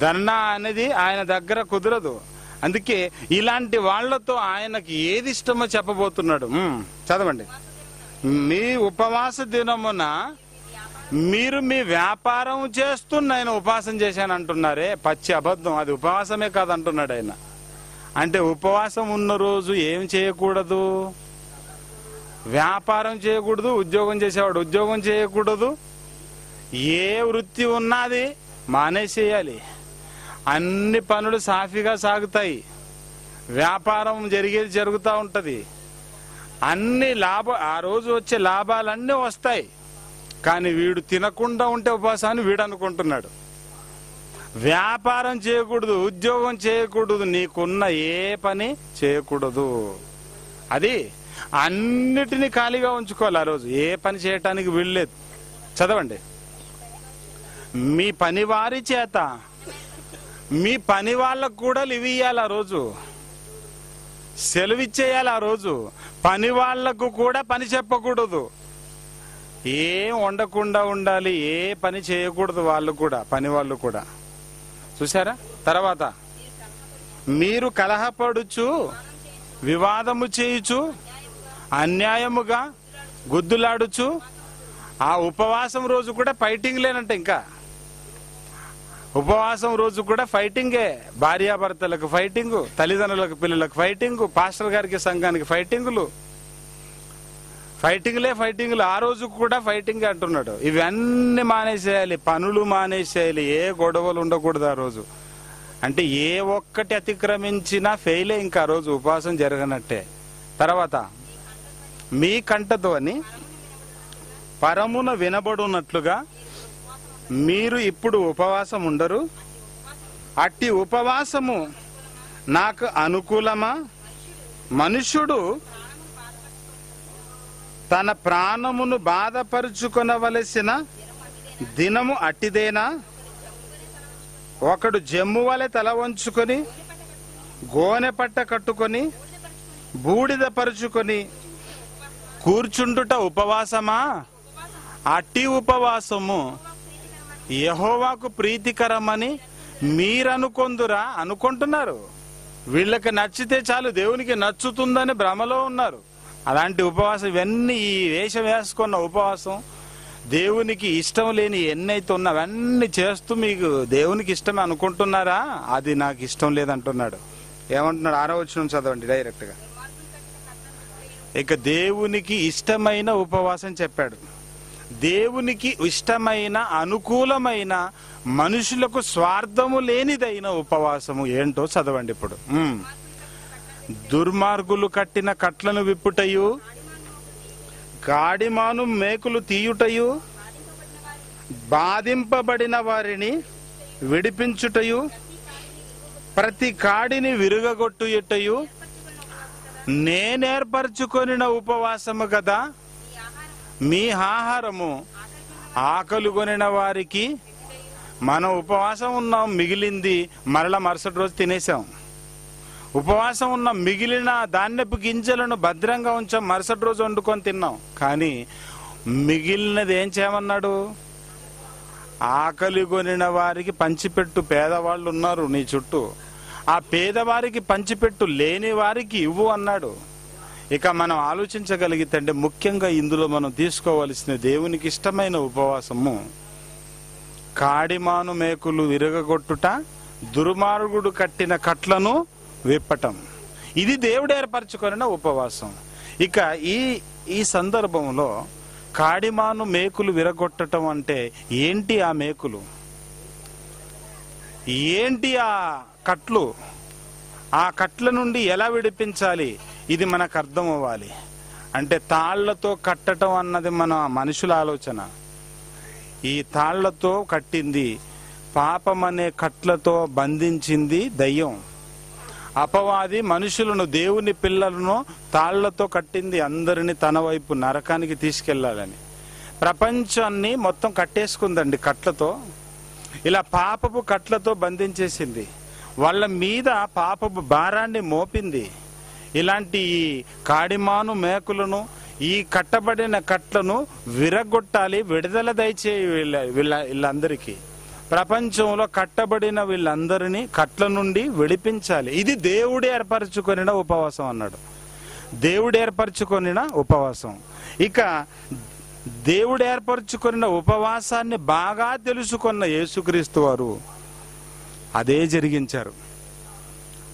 ధర్నా అనేది ఆయన దగ్గర కుదరదు. అందుకే ఇలాంటి వాళ్ళతో ఆయనకి ఏది ఇష్టమో చెప్పబోతున్నాడు. చదవండి. మీ ఉపవాస దినమున మీరు మీ వ్యాపారం చేస్తూ నేను ఉపవాసం చేశాను అంటున్నారే. పచ్చి అబద్ధం. అది ఉపవాసమే కాదు అంటున్నాడు ఆయన. అంటే ఉపవాసం ఉన్న రోజు ఏం చేయకూడదు? వ్యాపారం చేయకూడదు ఉద్యోగం చేసేవాడు ఉద్యోగం చేయకూడదు. ఏ వృత్తి ఉన్నది మానేసేయాలి. అన్ని పనులు సాఫీగా సాగుతాయి. వ్యాపారం జరిగేది జరుగుతూ ఉంటుంది. అన్ని లాభ ఆ రోజు వచ్చే లాభాలన్నీ వస్తాయి. కానీ వీడు తినకుండా ఉంటే ఉపవాసాన్ని వీడు అనుకుంటున్నాడు. వ్యాపారం చేయకూడదు ఉద్యోగం చేయకూడదు నీకున్న ఏ పని చేయకూడదు. అది అన్నిటినీ ఖాళీగా ఉంచుకోవాలి ఆ రోజు. ఏ పని చేయటానికి వీల్లేదు చదవండి. మీ పని వారి చేత మీ పని వాళ్ళకు కూడా లివ్ ఇవ్వాలి ఆ రోజు. సెలవిచ్చేయాలి ఆ రోజు. పని వాళ్ళకు కూడా పని చెప్పకూడదు. ఏం ఉండకుండా ఉండాలి ఏ పని చేయకూడదు వాళ్ళు కూడా పని వాళ్ళు కూడా. చూసారా తర్వాత మీరు కలహపడుచు వివాదము చేయుచు అన్యాయముగా గుద్దులాడుచు ఆ ఉపవాసం రోజు కూడా ఫైటింగ్ లేనంట ఇంకా. ఉపవాసం రోజు కూడా ఫైటింగే. భార్యాభర్తలకు ఫైటింగ్ తల్లిదండ్రులకు పిల్లలకు ఫైటింగ్ పాస్టర్ గారికి సంఘానికి ఫైటింగులు. ఫైటింగ్లే ఫైటింగ్లు. ఆ రోజు కూడా ఫైటింగ్ అంటున్నాడు. ఇవన్నీ మానేసేయాలి పనులు మానేసేయాలి ఏ గొడవలు ఉండకూడదు ఆ రోజు. అంటే ఏ ఒక్కటి అతిక్రమించినా ఫెయిలే ఇంకా ఆ రోజు ఉపవాసం జరగనట్టే. తర్వాత మీ కంటతోని పరమున వినబడున్నట్లుగా మీరు ఇప్పుడు ఉపవాసం ఉండరు. అట్టి ఉపవాసము నాకు అనుకూలమా? మనుష్యుడు తన ప్రాణమును బాధపరుచుకొనవలసిన దినము అట్టిదేనా? ఒకడు జమ్ము వలె తల వంచుకొని గోనె పట్ట కట్టుకొని బూడిదపరుచుకొని కూర్చుండుట ఉపవాసమా? అట్టి ఉపవాసము యహోవాకు ప్రీతికరమని మీరనుకొందురా అనుకుంటున్నారు. వీళ్ళకి నచ్చితే చాలు దేవునికి నచ్చుతుందని భ్రమలో ఉన్నారు. అలాంటి ఉపవాసం ఇవన్నీ ఈ వేషం వేసుకున్న ఉపవాసం దేవునికి ఇష్టం లేని ఎన్నైతే ఉన్నవన్నీ చేస్తూ మీకు దేవునికి ఇష్టం అనుకుంటున్నారా? అది నాకు ఇష్టం లేదంటున్నాడు. ఏమంటున్నాడు? ఆరో వచ్చిన చదవండి డైరెక్ట్గా. ఇక దేవునికి ఇష్టమైన ఉపవాసం చెప్పాడు. దేవునికి ఇష్టమైన అనుకూలమైన మనుషులకు స్వార్థము లేనిదైన ఉపవాసము ఏంటో చదవండి ఇప్పుడు. దుర్మార్గులు కట్టిన కట్లను విప్పుటయు గాడిమాను మేకులు తీయుటయు బాధింపబడిన వారిని విడిపించుటయు ప్రతి కాడిని విరుగగొట్టుయుటయు నేనేర్పరచుకొనిన ఉపవాసము కదా మీ ఆహారము ఆకలి కొనిన వారికి మనం ఉపవాసం ఉన్నాం మిగిలింది మరల మరుసటి రోజు తినేసాం ఉపవాసం ఉన్న మిగిలిన ధాన్యపు గింజలను భద్రంగా ఉంచాం మరుసటి రోజు వండుకొని తిన్నాం. కానీ మిగిలినది ఏం చేయమన్నాడు? ఆకలి కొనిన వారికి పంచిపెట్టు పేదవాళ్ళు ఉన్నారు నీ చుట్టూ. ఆ పేదవారికి పంచిపెట్టు లేని వారికి ఇవ్వు అన్నాడు. ఇక మనం ఆలోచించగలిగితే అంటే ముఖ్యంగా ఇందులో మనం తీసుకోవలసిన దేవునికి ఇష్టమైన ఉపవాసము. కాడిమాను మేకులు విరగగొట్టుట దుర్మార్గుడు కట్టిన కట్లను విప్పటం. ఇది దేవుడు ఏర్పరచుకొనిన ఉపవాసం. ఇక ఈ ఈ సందర్భంలో కాడిమాను మేకులు విరగొట్టడం అంటే ఏంటి ఆ మేకులు? ఏంటి ఆ కట్లు? ఆ కట్ల నుండి ఎలా విడిపించాలి? ఇది మనకు అర్థం అవ్వాలి అంటే తాళ్ళతో కట్టడం అన్నది మన మనుషుల ఆలోచన. ఈ తాళ్ళతో కట్టింది పాపం అనే కట్లతో బంధించింది దయ్యం. అపవాది మనుషులను దేవుని పిల్లలను తాళ్ళతో కట్టింది అందరిని తన వైపు నరకానికి తీసుకెళ్ళాలని. ప్రపంచాన్ని మొత్తం కట్టేసుకుందండి కట్లతో. ఇలా పాపపు కట్లతో బంధించేసింది. వాళ్ళ మీద పాపపు భారాన్ని మోపింది. ఇలాంటి ఈ కాడిమాను మేకులను ఈ కట్టబడిన కట్లను విరగొట్టాలి విడుదల దయచేయి వీళ్ళ వీళ్ళ వీళ్ళందరికీ. ప్రపంచంలో కట్టబడిన వీళ్ళందరినీ కట్ల నుండి విడిపించాలి. ఇది దేవుడు ఏర్పరచుకొనిన ఉపవాసం అన్నాడు. దేవుడు ఏర్పరచుకొనిన ఉపవాసం. ఇక దేవుడు ఏర్పరచుకొనిన ఉపవాసాన్ని బాగా తెలుసుకున్న యేసుక్రీస్తు వారు అదే జరిగించారు.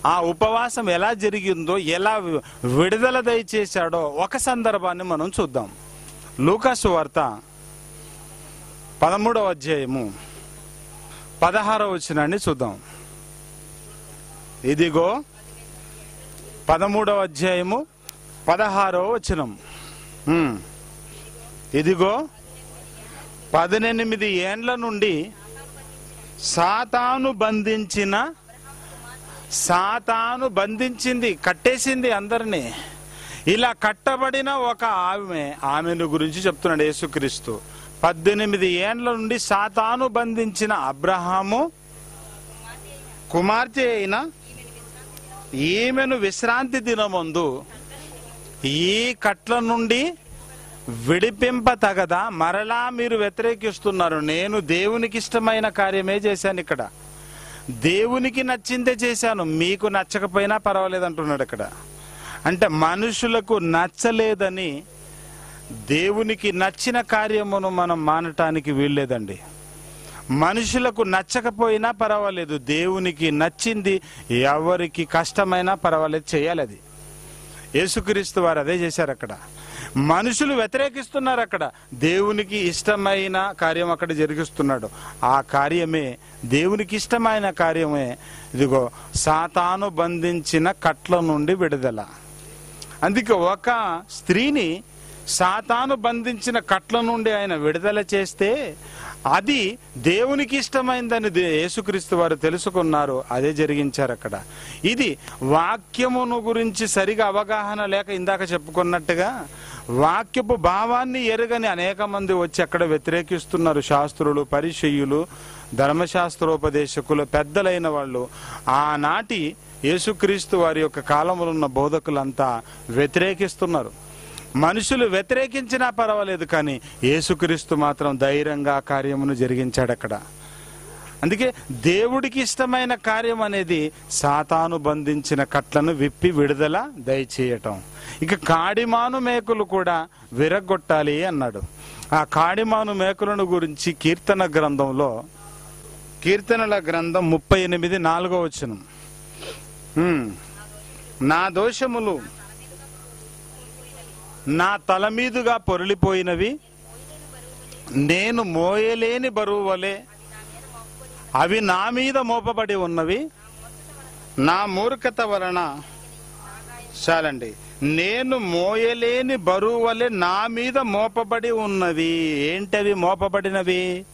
ఆ ఉపవాసం ఎలా జరిగిందో ఎలా విడుదల దయచేశాడో ఒక సందర్భాన్ని మనం చూద్దాం. లూకాసు వార్త పదమూడవ అధ్యాయము పదహారవ వచనాన్ని చూద్దాం. ఇదిగో పదమూడవ అధ్యాయము పదహారవ వచనం. ఇదిగో పద్దెనిమిది ఏండ్ల నుండి సాతాను బంధించిన సాతాను బంధించింది కట్టేసింది అందరినీ. ఇలా కట్టబడిన ఒక ఆమె ఆమెను గురించి చెప్తున్నాడు యేసుక్రీస్తు. పద్దెనిమిది ఏండ్ల నుండి సాతాను బంధించిన అబ్రహాము కుమార్తె అయిన ఈమెను విశ్రాంతి దినమందు ఈ కట్ల నుండి విడిపింప తగదా మరలా మీరు వ్యతిరేకిస్తున్నారు. నేను దేవునికి ఇష్టమైన కార్యమే చేశాను ఇక్కడ. దేవునికి నచ్చిందే చేశాను. మీకు నచ్చకపోయినా పర్వాలేదు అంటున్నాడు ఇక్కడ. అంటే మనుషులకు నచ్చలేదని దేవునికి నచ్చిన కార్యమును మనం మానటానికి వీల్లేదండి. మనుషులకు నచ్చకపోయినా పర్వాలేదు. దేవునికి నచ్చింది ఎవరికి కష్టమైనా పర్వాలేదు చేయాలి అది. యేసుక్రీస్తు వారు అదే చేశారు అక్కడ. మనుషులు వ్యతిరేకిస్తున్నారు అక్కడ. దేవునికి ఇష్టమైన కార్యం అక్కడ జరిగిస్తున్నాడు. ఆ కార్యమే దేవునికి ఇష్టమైన కార్యమే. ఇదిగో సాతాను బంధించిన కట్ల నుండి విడుదల. అందుకే ఒక స్త్రీని సాతాను బంధించిన కట్ల నుండి ఆయన విడుదల చేస్తే అది దేవునికి ఇష్టమైందని యేసుక్రీస్తు వారు తెలుసుకున్నారు అదే జరిగించారు అక్కడ. ఇది వాక్యమును గురించి సరిగా అవగాహన లేక ఇందాక చెప్పుకున్నట్టుగా వాక్యపు భావాన్ని ఎరగని అనేక మంది వచ్చి అక్కడ వ్యతిరేకిస్తున్నారు. శాస్త్రులు పరిచయులు ధర్మశాస్త్రోపదేశకులు పెద్దలైన వాళ్ళు. ఆనాటి యేసుక్రీస్తు వారి యొక్క కాలంలో ఉన్న బోధకులంతా వ్యతిరేకిస్తున్నారు. మనుషులు వ్యతిరేకించినా పర్వాలేదు కానీ యేసుక్రీస్తు మాత్రం ధైర్యంగా కార్యమును జరిగించాడు అక్కడ. అందుకే దేవుడికి ఇష్టమైన కార్యం అనేది సాతాను బంధించిన కట్లను విప్పి విడుదల దయచేయటం. ఇక కాడిమాను మేకులు కూడా విరగొట్టాలి అన్నాడు. ఆ కాడిమాను మేకులను గురించి కీర్తన గ్రంథంలో కీర్తనల గ్రంథం ముప్పై ఎనిమిది నాలుగో వచనం. నా దోషములు నా తల మీదుగా పొరలిపోయినవి. నేను మోయలేని బరువు వలె అవి నా మీద మోపబడి ఉన్నవి. నా మూర్ఖత వలన చాలండి. నేను మోయలేని బరువు వలె నా మీద మోపబడి ఉన్నవి. ఏంటవి మోపబడినవి?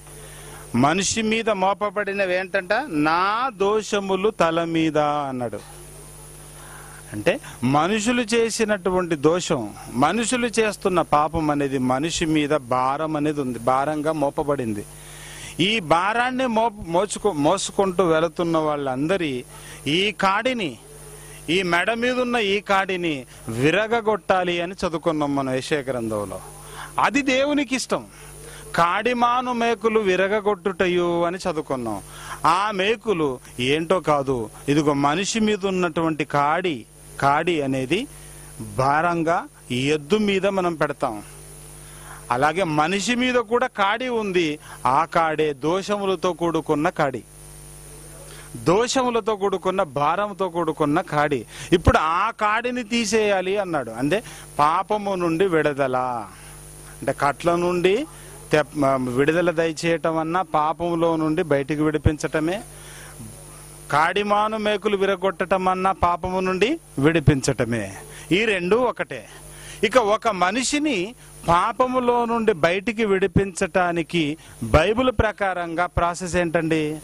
మనిషి మీద మోపబడినవి ఏంటంట? నా దోషములు తల మీద అన్నాడు. అంటే మనుషులు చేసినటువంటి దోషం మనుషులు చేస్తున్న పాపం అనేది మనిషి మీద భారం అనేది ఉంది భారంగా మోపబడింది. ఈ భారాన్ని మో మోచుకో మోసుకుంటూ వెళుతున్న వాళ్ళందరి ఈ కాడిని ఈ మెడ మీద ఉన్న ఈ కాడిని విరగగొట్టాలి అని చదువుకున్నాం మనం యశయ గ్రంథంలో. అది దేవునికి ఇష్టం. కాడిమాను మేకులు విరగగొట్టుటయు అని చదువుకున్నాం. ఆ మేకులు ఏంటో కాదు ఇదిగో మనిషి మీద ఉన్నటువంటి కాడి కాడి అనేది భారంగా ఎద్దు మీద మనం పెడతాం. అలాగే మనిషి మీద కూడా కాడి ఉంది. ఆ కాడే దోషములతో కూడుకున్న కాడి. దోషములతో కూడుకున్న భారంతో కూడుకున్న కాడి. ఇప్పుడు ఆ కాడిని తీసేయాలి అన్నాడు. అంటే పాపము నుండి విడుదల. అంటే కట్ల నుండి తె విడుదల దయచేయటం అన్నా పాపములో నుండి బయటికి విడిపించటమే. కాడిమాను మేకులు విరగొట్టటం అన్న పాపము నుండి విడిపించటమే. ఈ రెండు ఒకటే. ఇక ఒక మనిషిని పాపములో నుండి బయటికి విడిపించటానికి బైబిల్ ప్రకారంగా ప్రాసెస్ ఏంటండి?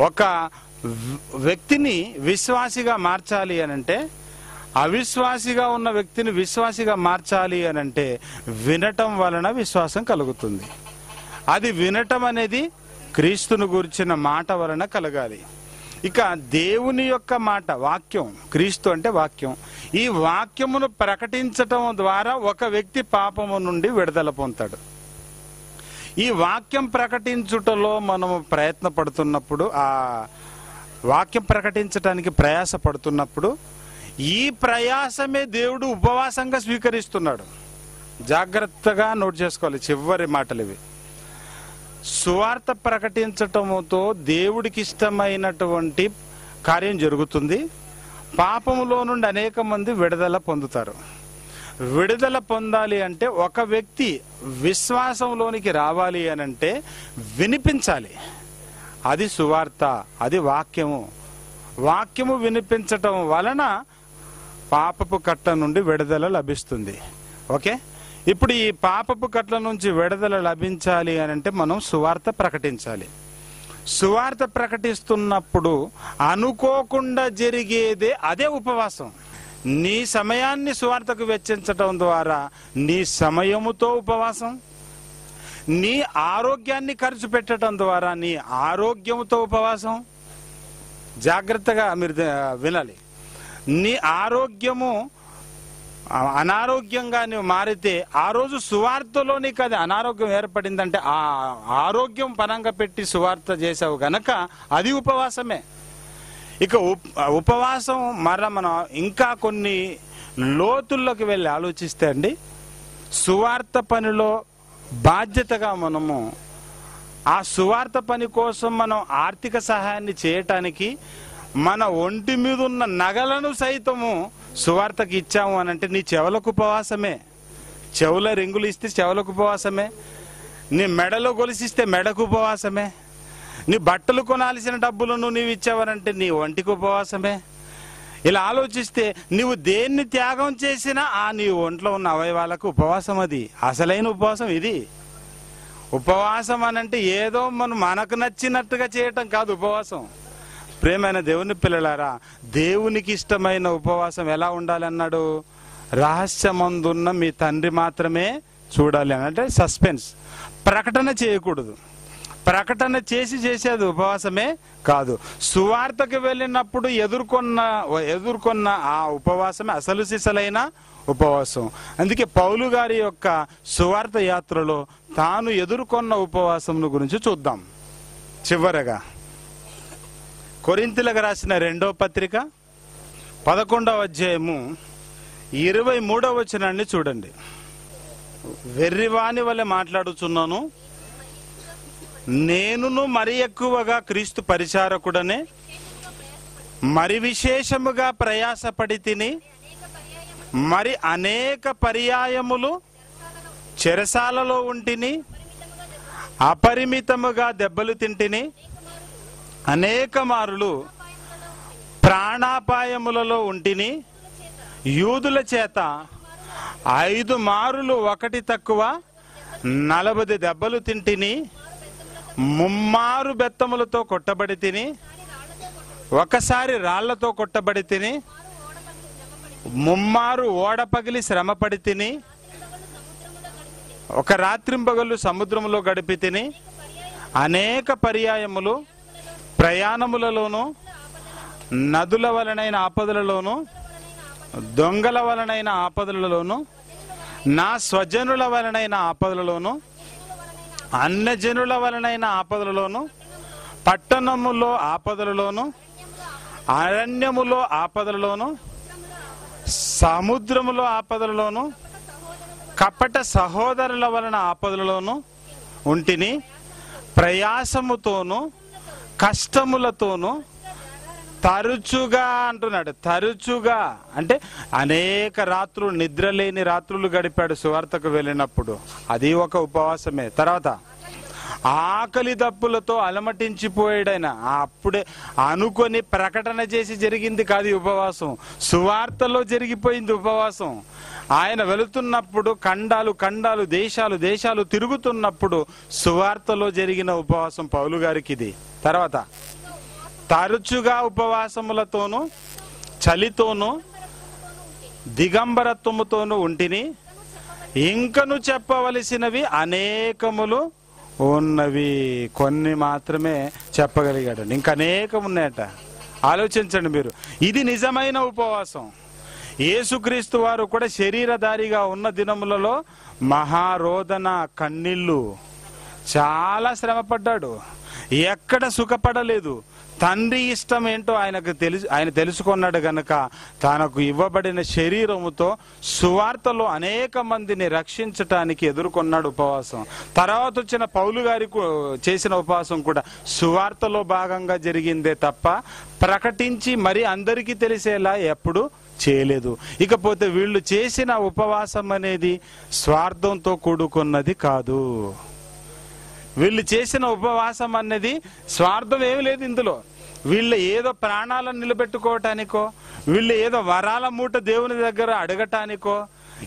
ఒక వ్యక్తిని విశ్వాసిగా మార్చాలి అనంటే అవిశ్వాసిగా ఉన్న వ్యక్తిని విశ్వాసిగా మార్చాలి అనంటే వినటం వలన విశ్వాసం కలుగుతుంది. అది వినటం అనేది క్రీస్తును గురించిన మాట వలన కలగాలి. ఇక దేవుని యొక్క మాట వాక్యం క్రీస్తు అంటే వాక్యం. ఈ వాక్యమును ప్రకటించటం ద్వారా ఒక వ్యక్తి పాపము నుండి విడుదల పొందుతాడు. ఈ వాక్యం ప్రకటించుటలో మనము ప్రయత్న పడుతున్నప్పుడు ఆ వాక్యం ప్రకటించటానికి ప్రయాస పడుతున్నప్పుడు ఈ ప్రయాసమే దేవుడు ఉపవాసంగా స్వీకరిస్తున్నాడు. జాగ్రత్తగా నోట్ చేసుకోవాలి చివరి మాటలు ఇవి. సువార్త ప్రకటించటముతో దేవుడికి ఇష్టమైనటువంటి కార్యం జరుగుతుంది. పాపములో నుండి అనేక మంది విడుదల పొందుతారు. విడుదల పొందాలి అంటే ఒక వ్యక్తి విశ్వాసంలోనికి రావాలి అని అంటే వినిపించాలి. అది సువార్త అది వాక్యము. వాక్యము వినిపించటం వలన పాపపు కట్ట నుండి విడుదల లభిస్తుంది. ఓకే? ఇప్పుడు ఈ పాపపు కట్ల నుంచి విడుదల లభించాలి అని అంటే మనం సువార్త ప్రకటించాలి. సువార్త ప్రకటిస్తున్నప్పుడు అనుకోకుండా జరిగేదే అదే ఉపవాసం. నీ సమయాన్ని సువార్తకు వెచ్చించటం ద్వారా నీ సమయముతో ఉపవాసం నీ ఆరోగ్యాన్ని ఖర్చు పెట్టడం ద్వారా నీ ఆరోగ్యముతో ఉపవాసం. జాగ్రత్తగా మీరు వినాలి. నీ ఆరోగ్యము అనారోగ్యంగా నువ్వు మారితే ఆ రోజు సువార్తలో కదా అనారోగ్యం ఏర్పడిందంటే ఆ ఆరోగ్యం పనంగా పెట్టి సువార్త చేసావు గనక అది ఉపవాసమే. ఇక ఉపవాసం మర మనం ఇంకా కొన్ని లోతుల్లోకి వెళ్ళి ఆలోచిస్తే అండి సువార్త పనిలో బాధ్యతగా మనము ఆ సువార్త పని కోసం మనం ఆర్థిక సహాయాన్ని చేయటానికి మన ఒంటి మీద ఉన్న నగలను సైతము సువార్తకి ఇచ్చాము అని అంటే నీ చెవులకు ఉపవాసమే. చెవుల రింగులు ఇస్తే చెవులకు ఉపవాసమే. నీ మెడలో గొలిసిస్తే మెడకు ఉపవాసమే. నీ బట్టలు కొనాల్సిన డబ్బులను నీవు ఇచ్చావనంటే నీ ఒంటికి ఉపవాసమే. ఇలా ఆలోచిస్తే నీవు దేన్ని త్యాగం చేసినా ఆ నీ ఒంట్లో ఉన్న అవయవాలకు ఉపవాసం అది. అసలైన ఉపవాసం ఇది. ఉపవాసం అనంటే ఏదో మనం మనకు నచ్చినట్టుగా చేయటం కాదు ఉపవాసం. ప్రేమైన దేవుని పిల్లలారా దేవునికి ఇష్టమైన ఉపవాసం ఎలా ఉండాలన్నాడు? రహస్యమందున్న మీ తండ్రి మాత్రమే చూడాలి అని. అంటే సస్పెన్స్. ప్రకటన చేయకూడదు. ప్రకటన చేసి చేసేది ఉపవాసమే కాదు. సువార్తకు వెళ్ళినప్పుడు ఎదుర్కొన్న ఎదుర్కొన్న ఆ ఉపవాసమే అసలు సిసలైన ఉపవాసం. అందుకే పౌలు గారి యొక్క సువార్త యాత్రలో తాను ఎదుర్కొన్న ఉపవాసం గురించి చూద్దాం. చివరగా కొరింతలకు రాసిన రెండో పత్రిక పదకొండవ అధ్యాయము ఇరవై మూడవ వచనాన్ని చూడండి. వెర్రివాని వలె మాట్లాడుచున్నాను. నేనును మరి ఎక్కువగా క్రీస్తు పరిచారకుడనే మరి విశేషముగా ప్రయాసపడి తిని మరి అనేక పర్యాయములు చెరసాలలో ఉంటిని అపరిమితముగా దెబ్బలు తింటిని అనేక మారులు ప్రాణాపాయములలో ఉంటిని యూదుల చేత ఐదు మారులు ఒకటి తక్కువ నలభై దెబ్బలు తింటిని ముమ్మారు బెత్తములతో కొట్టబడి తిని ఒకసారి రాళ్ళతో కొట్టబడి తిని ముమ్మారు ఓడ పగిలి శ్రమపడి తిని ఒక రాత్రింపగలు సముద్రములో గడిపి తిని అనేక పర్యాయములు ప్రయాణములలోనూ నదుల వలనైన ఆపదలలోనూ దొంగల వలనైన ఆపదలలోనూ నా స్వజనుల వలనైన ఆపదలలోనూ అన్నజనుల వలనైన ఆపదలలోనూ పట్టణములో ఆపదలలోను అరణ్యములో ఆపదలలోనూ సముద్రములో ఆపదలలోనూ కపట సహోదరుల వలన ఆపదలలోనూ ఉంటిని ప్రయాసముతోనూ కష్టములతోనూ తరచుగా అంటున్నాడు. తరచుగా అంటే అనేక రాత్రులు నిద్రలేని రాత్రులు గడిపాడు సువార్తకు వెళ్ళినప్పుడు. అది ఒక ఉపవాసమే. తర్వాత ఆకలి దప్పులతో అలమటించిపోయాడైన అప్పుడే అనుకొని ప్రకటన చేసి జరిగింది కాదు ఉపవాసం. సువార్తలో జరిగిపోయింది ఉపవాసం. ఆయన వెళుతున్నప్పుడు ఖండాలు ఖండాలు దేశాలు దేశాలు తిరుగుతున్నప్పుడు సువార్తలో జరిగిన ఉపవాసం పౌలు గారికి ఇది తర్వాత తరచుగా ఉపవాసములతోనూ చలితోనూ దిగంబరత్వముతోనూ ఉంటిని. ఇంకను చెప్పవలసినవి అనేకములు ఉన్నవి కొన్ని మాత్రమే చెప్పగలిగాడు ఇంకా అనేకం ఉన్నాయట. ఆలోచించండి మీరు. ఇది నిజమైన ఉపవాసం. యేసుక్రీస్తు వారు కూడా శరీరధారిగా ఉన్న దినములలో మహారోదన కన్నీళ్ళు. చాలా శ్రమపడ్డాడు. ఎక్కడ సుఖపడలేదు. తండ్రి ఇష్టం ఏంటో ఆయనకు తెలుసు ఆయన తెలుసుకున్నాడు గనక తనకు ఇవ్వబడిన శరీరముతో సువార్తలో అనేక మందిని రక్షించటానికి ఎదుర్కొన్నాడు ఉపవాసం. తర్వాత వచ్చిన పౌలు గారికి చేసిన ఉపవాసం కూడా సువార్తలో భాగంగా జరిగిందే తప్ప ప్రకటించి మరి అందరికీ తెలిసేలా ఎప్పుడు చేయలేదు. ఇకపోతే వీళ్ళు చేసిన ఉపవాసం అనేది స్వార్థంతో కూడుకున్నది కాదు. వీళ్ళు చేసిన ఉపవాసం అన్నది స్వార్థం ఏమి లేదు ఇందులో. వీళ్ళు ఏదో ప్రాణాలను నిలబెట్టుకోవటానికో వీళ్ళు ఏదో వరాల మూట దేవుని దగ్గర అడగటానికో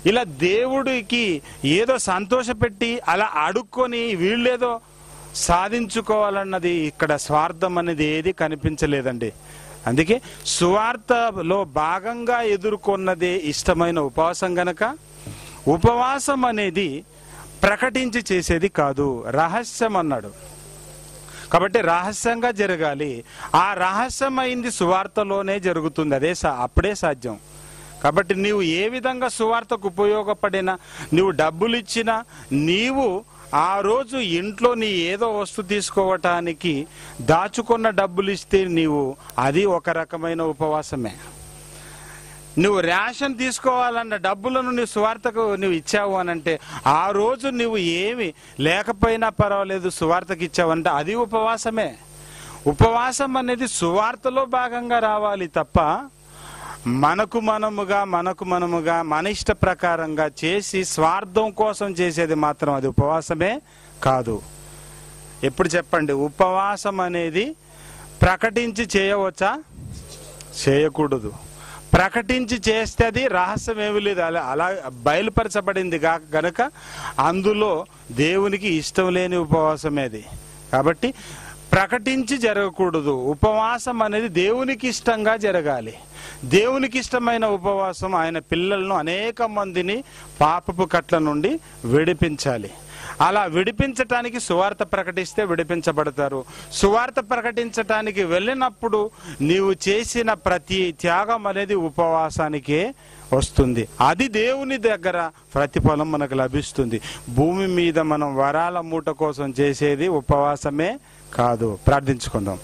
ఇలా దేవుడికి ఏదో సంతోషపెట్టి అలా అడుక్కొని వీళ్ళేదో సాధించుకోవాలన్నది ఇక్కడ స్వార్థం అనేది ఏది కనిపించలేదండి. అందుకే సువార్తలో భాగంగా ఎదుర్కొన్నదే ఇష్టమైన ఉపవాసం గనక ఉపవాసం అనేది ప్రకటించి చేసేది కాదు రహస్యం అన్నాడు కాబట్టి రహస్యంగా జరగాలి. ఆ రహస్యమైంది సువార్తలోనే జరుగుతుంది అదే సా- అప్పుడే సాధ్యం. కాబట్టి నీవు ఏ విధంగా సువార్తకు ఉపయోగపడినా నీవు డబ్బులు ఇచ్చినా నీవు ఆ రోజు ఇంట్లో నీ ఏదో వస్తువు తీసుకోవటానికి దాచుకున్న డబ్బులు ఇస్తే నీవు అది ఒక రకమైన ఉపవాసమే. నువ్వు రేషన్ తీసుకోవాలన్న డబ్బులను నీ సువార్తకు నువ్వు ఇచ్చావు అని అంటే ఆ రోజు నువ్వు ఏమి లేకపోయినా పర్వాలేదు సువార్తకు ఇచ్చావంటే అది ఉపవాసమే. ఉపవాసం అనేది సువార్తలో భాగంగా రావాలి తప్ప మనకు మనముగా మనకు మనముగా మన ఇష్ట ప్రకారంగా చేసి స్వార్థం కోసం చేసేది మాత్రం అది ఉపవాసమే కాదు. ఎప్పుడు చెప్పండి? ఉపవాసం అనేది ప్రకటించి చేయవచ్చా? చేయకూడదు. ప్రకటించి చేస్తే అది రహస్యం ఏమి లేదు. అలా అలా బయలుపరచబడింది గా గనక అందులో దేవునికి ఇష్టం లేని ఉపవాసమేది కాబట్టి ప్రకటించి జరగకూడదు. ఉపవాసం అనేది దేవునికి ఇష్టంగా జరగాలి. దేవునికి ఇష్టమైన ఉపవాసం ఆయన పిల్లలను అనేక మందిని పాపపు కట్ల నుండి విడిపించాలి. అలా విడిపించటానికి సువార్త ప్రకటిస్తే విడిపించబడతారు. సువార్త ప్రకటించటానికి వెళ్ళినప్పుడు నీవు చేసిన ప్రతి త్యాగం అనేది ఉపవాసానికే వస్తుంది. అది దేవుని దగ్గర ప్రతిఫలం మనకు లభిస్తుంది. భూమి మీద మనం వరాల మూట కోసం చేసేది ఉపవాసమే కాదు. ప్రార్థించుకుందాం.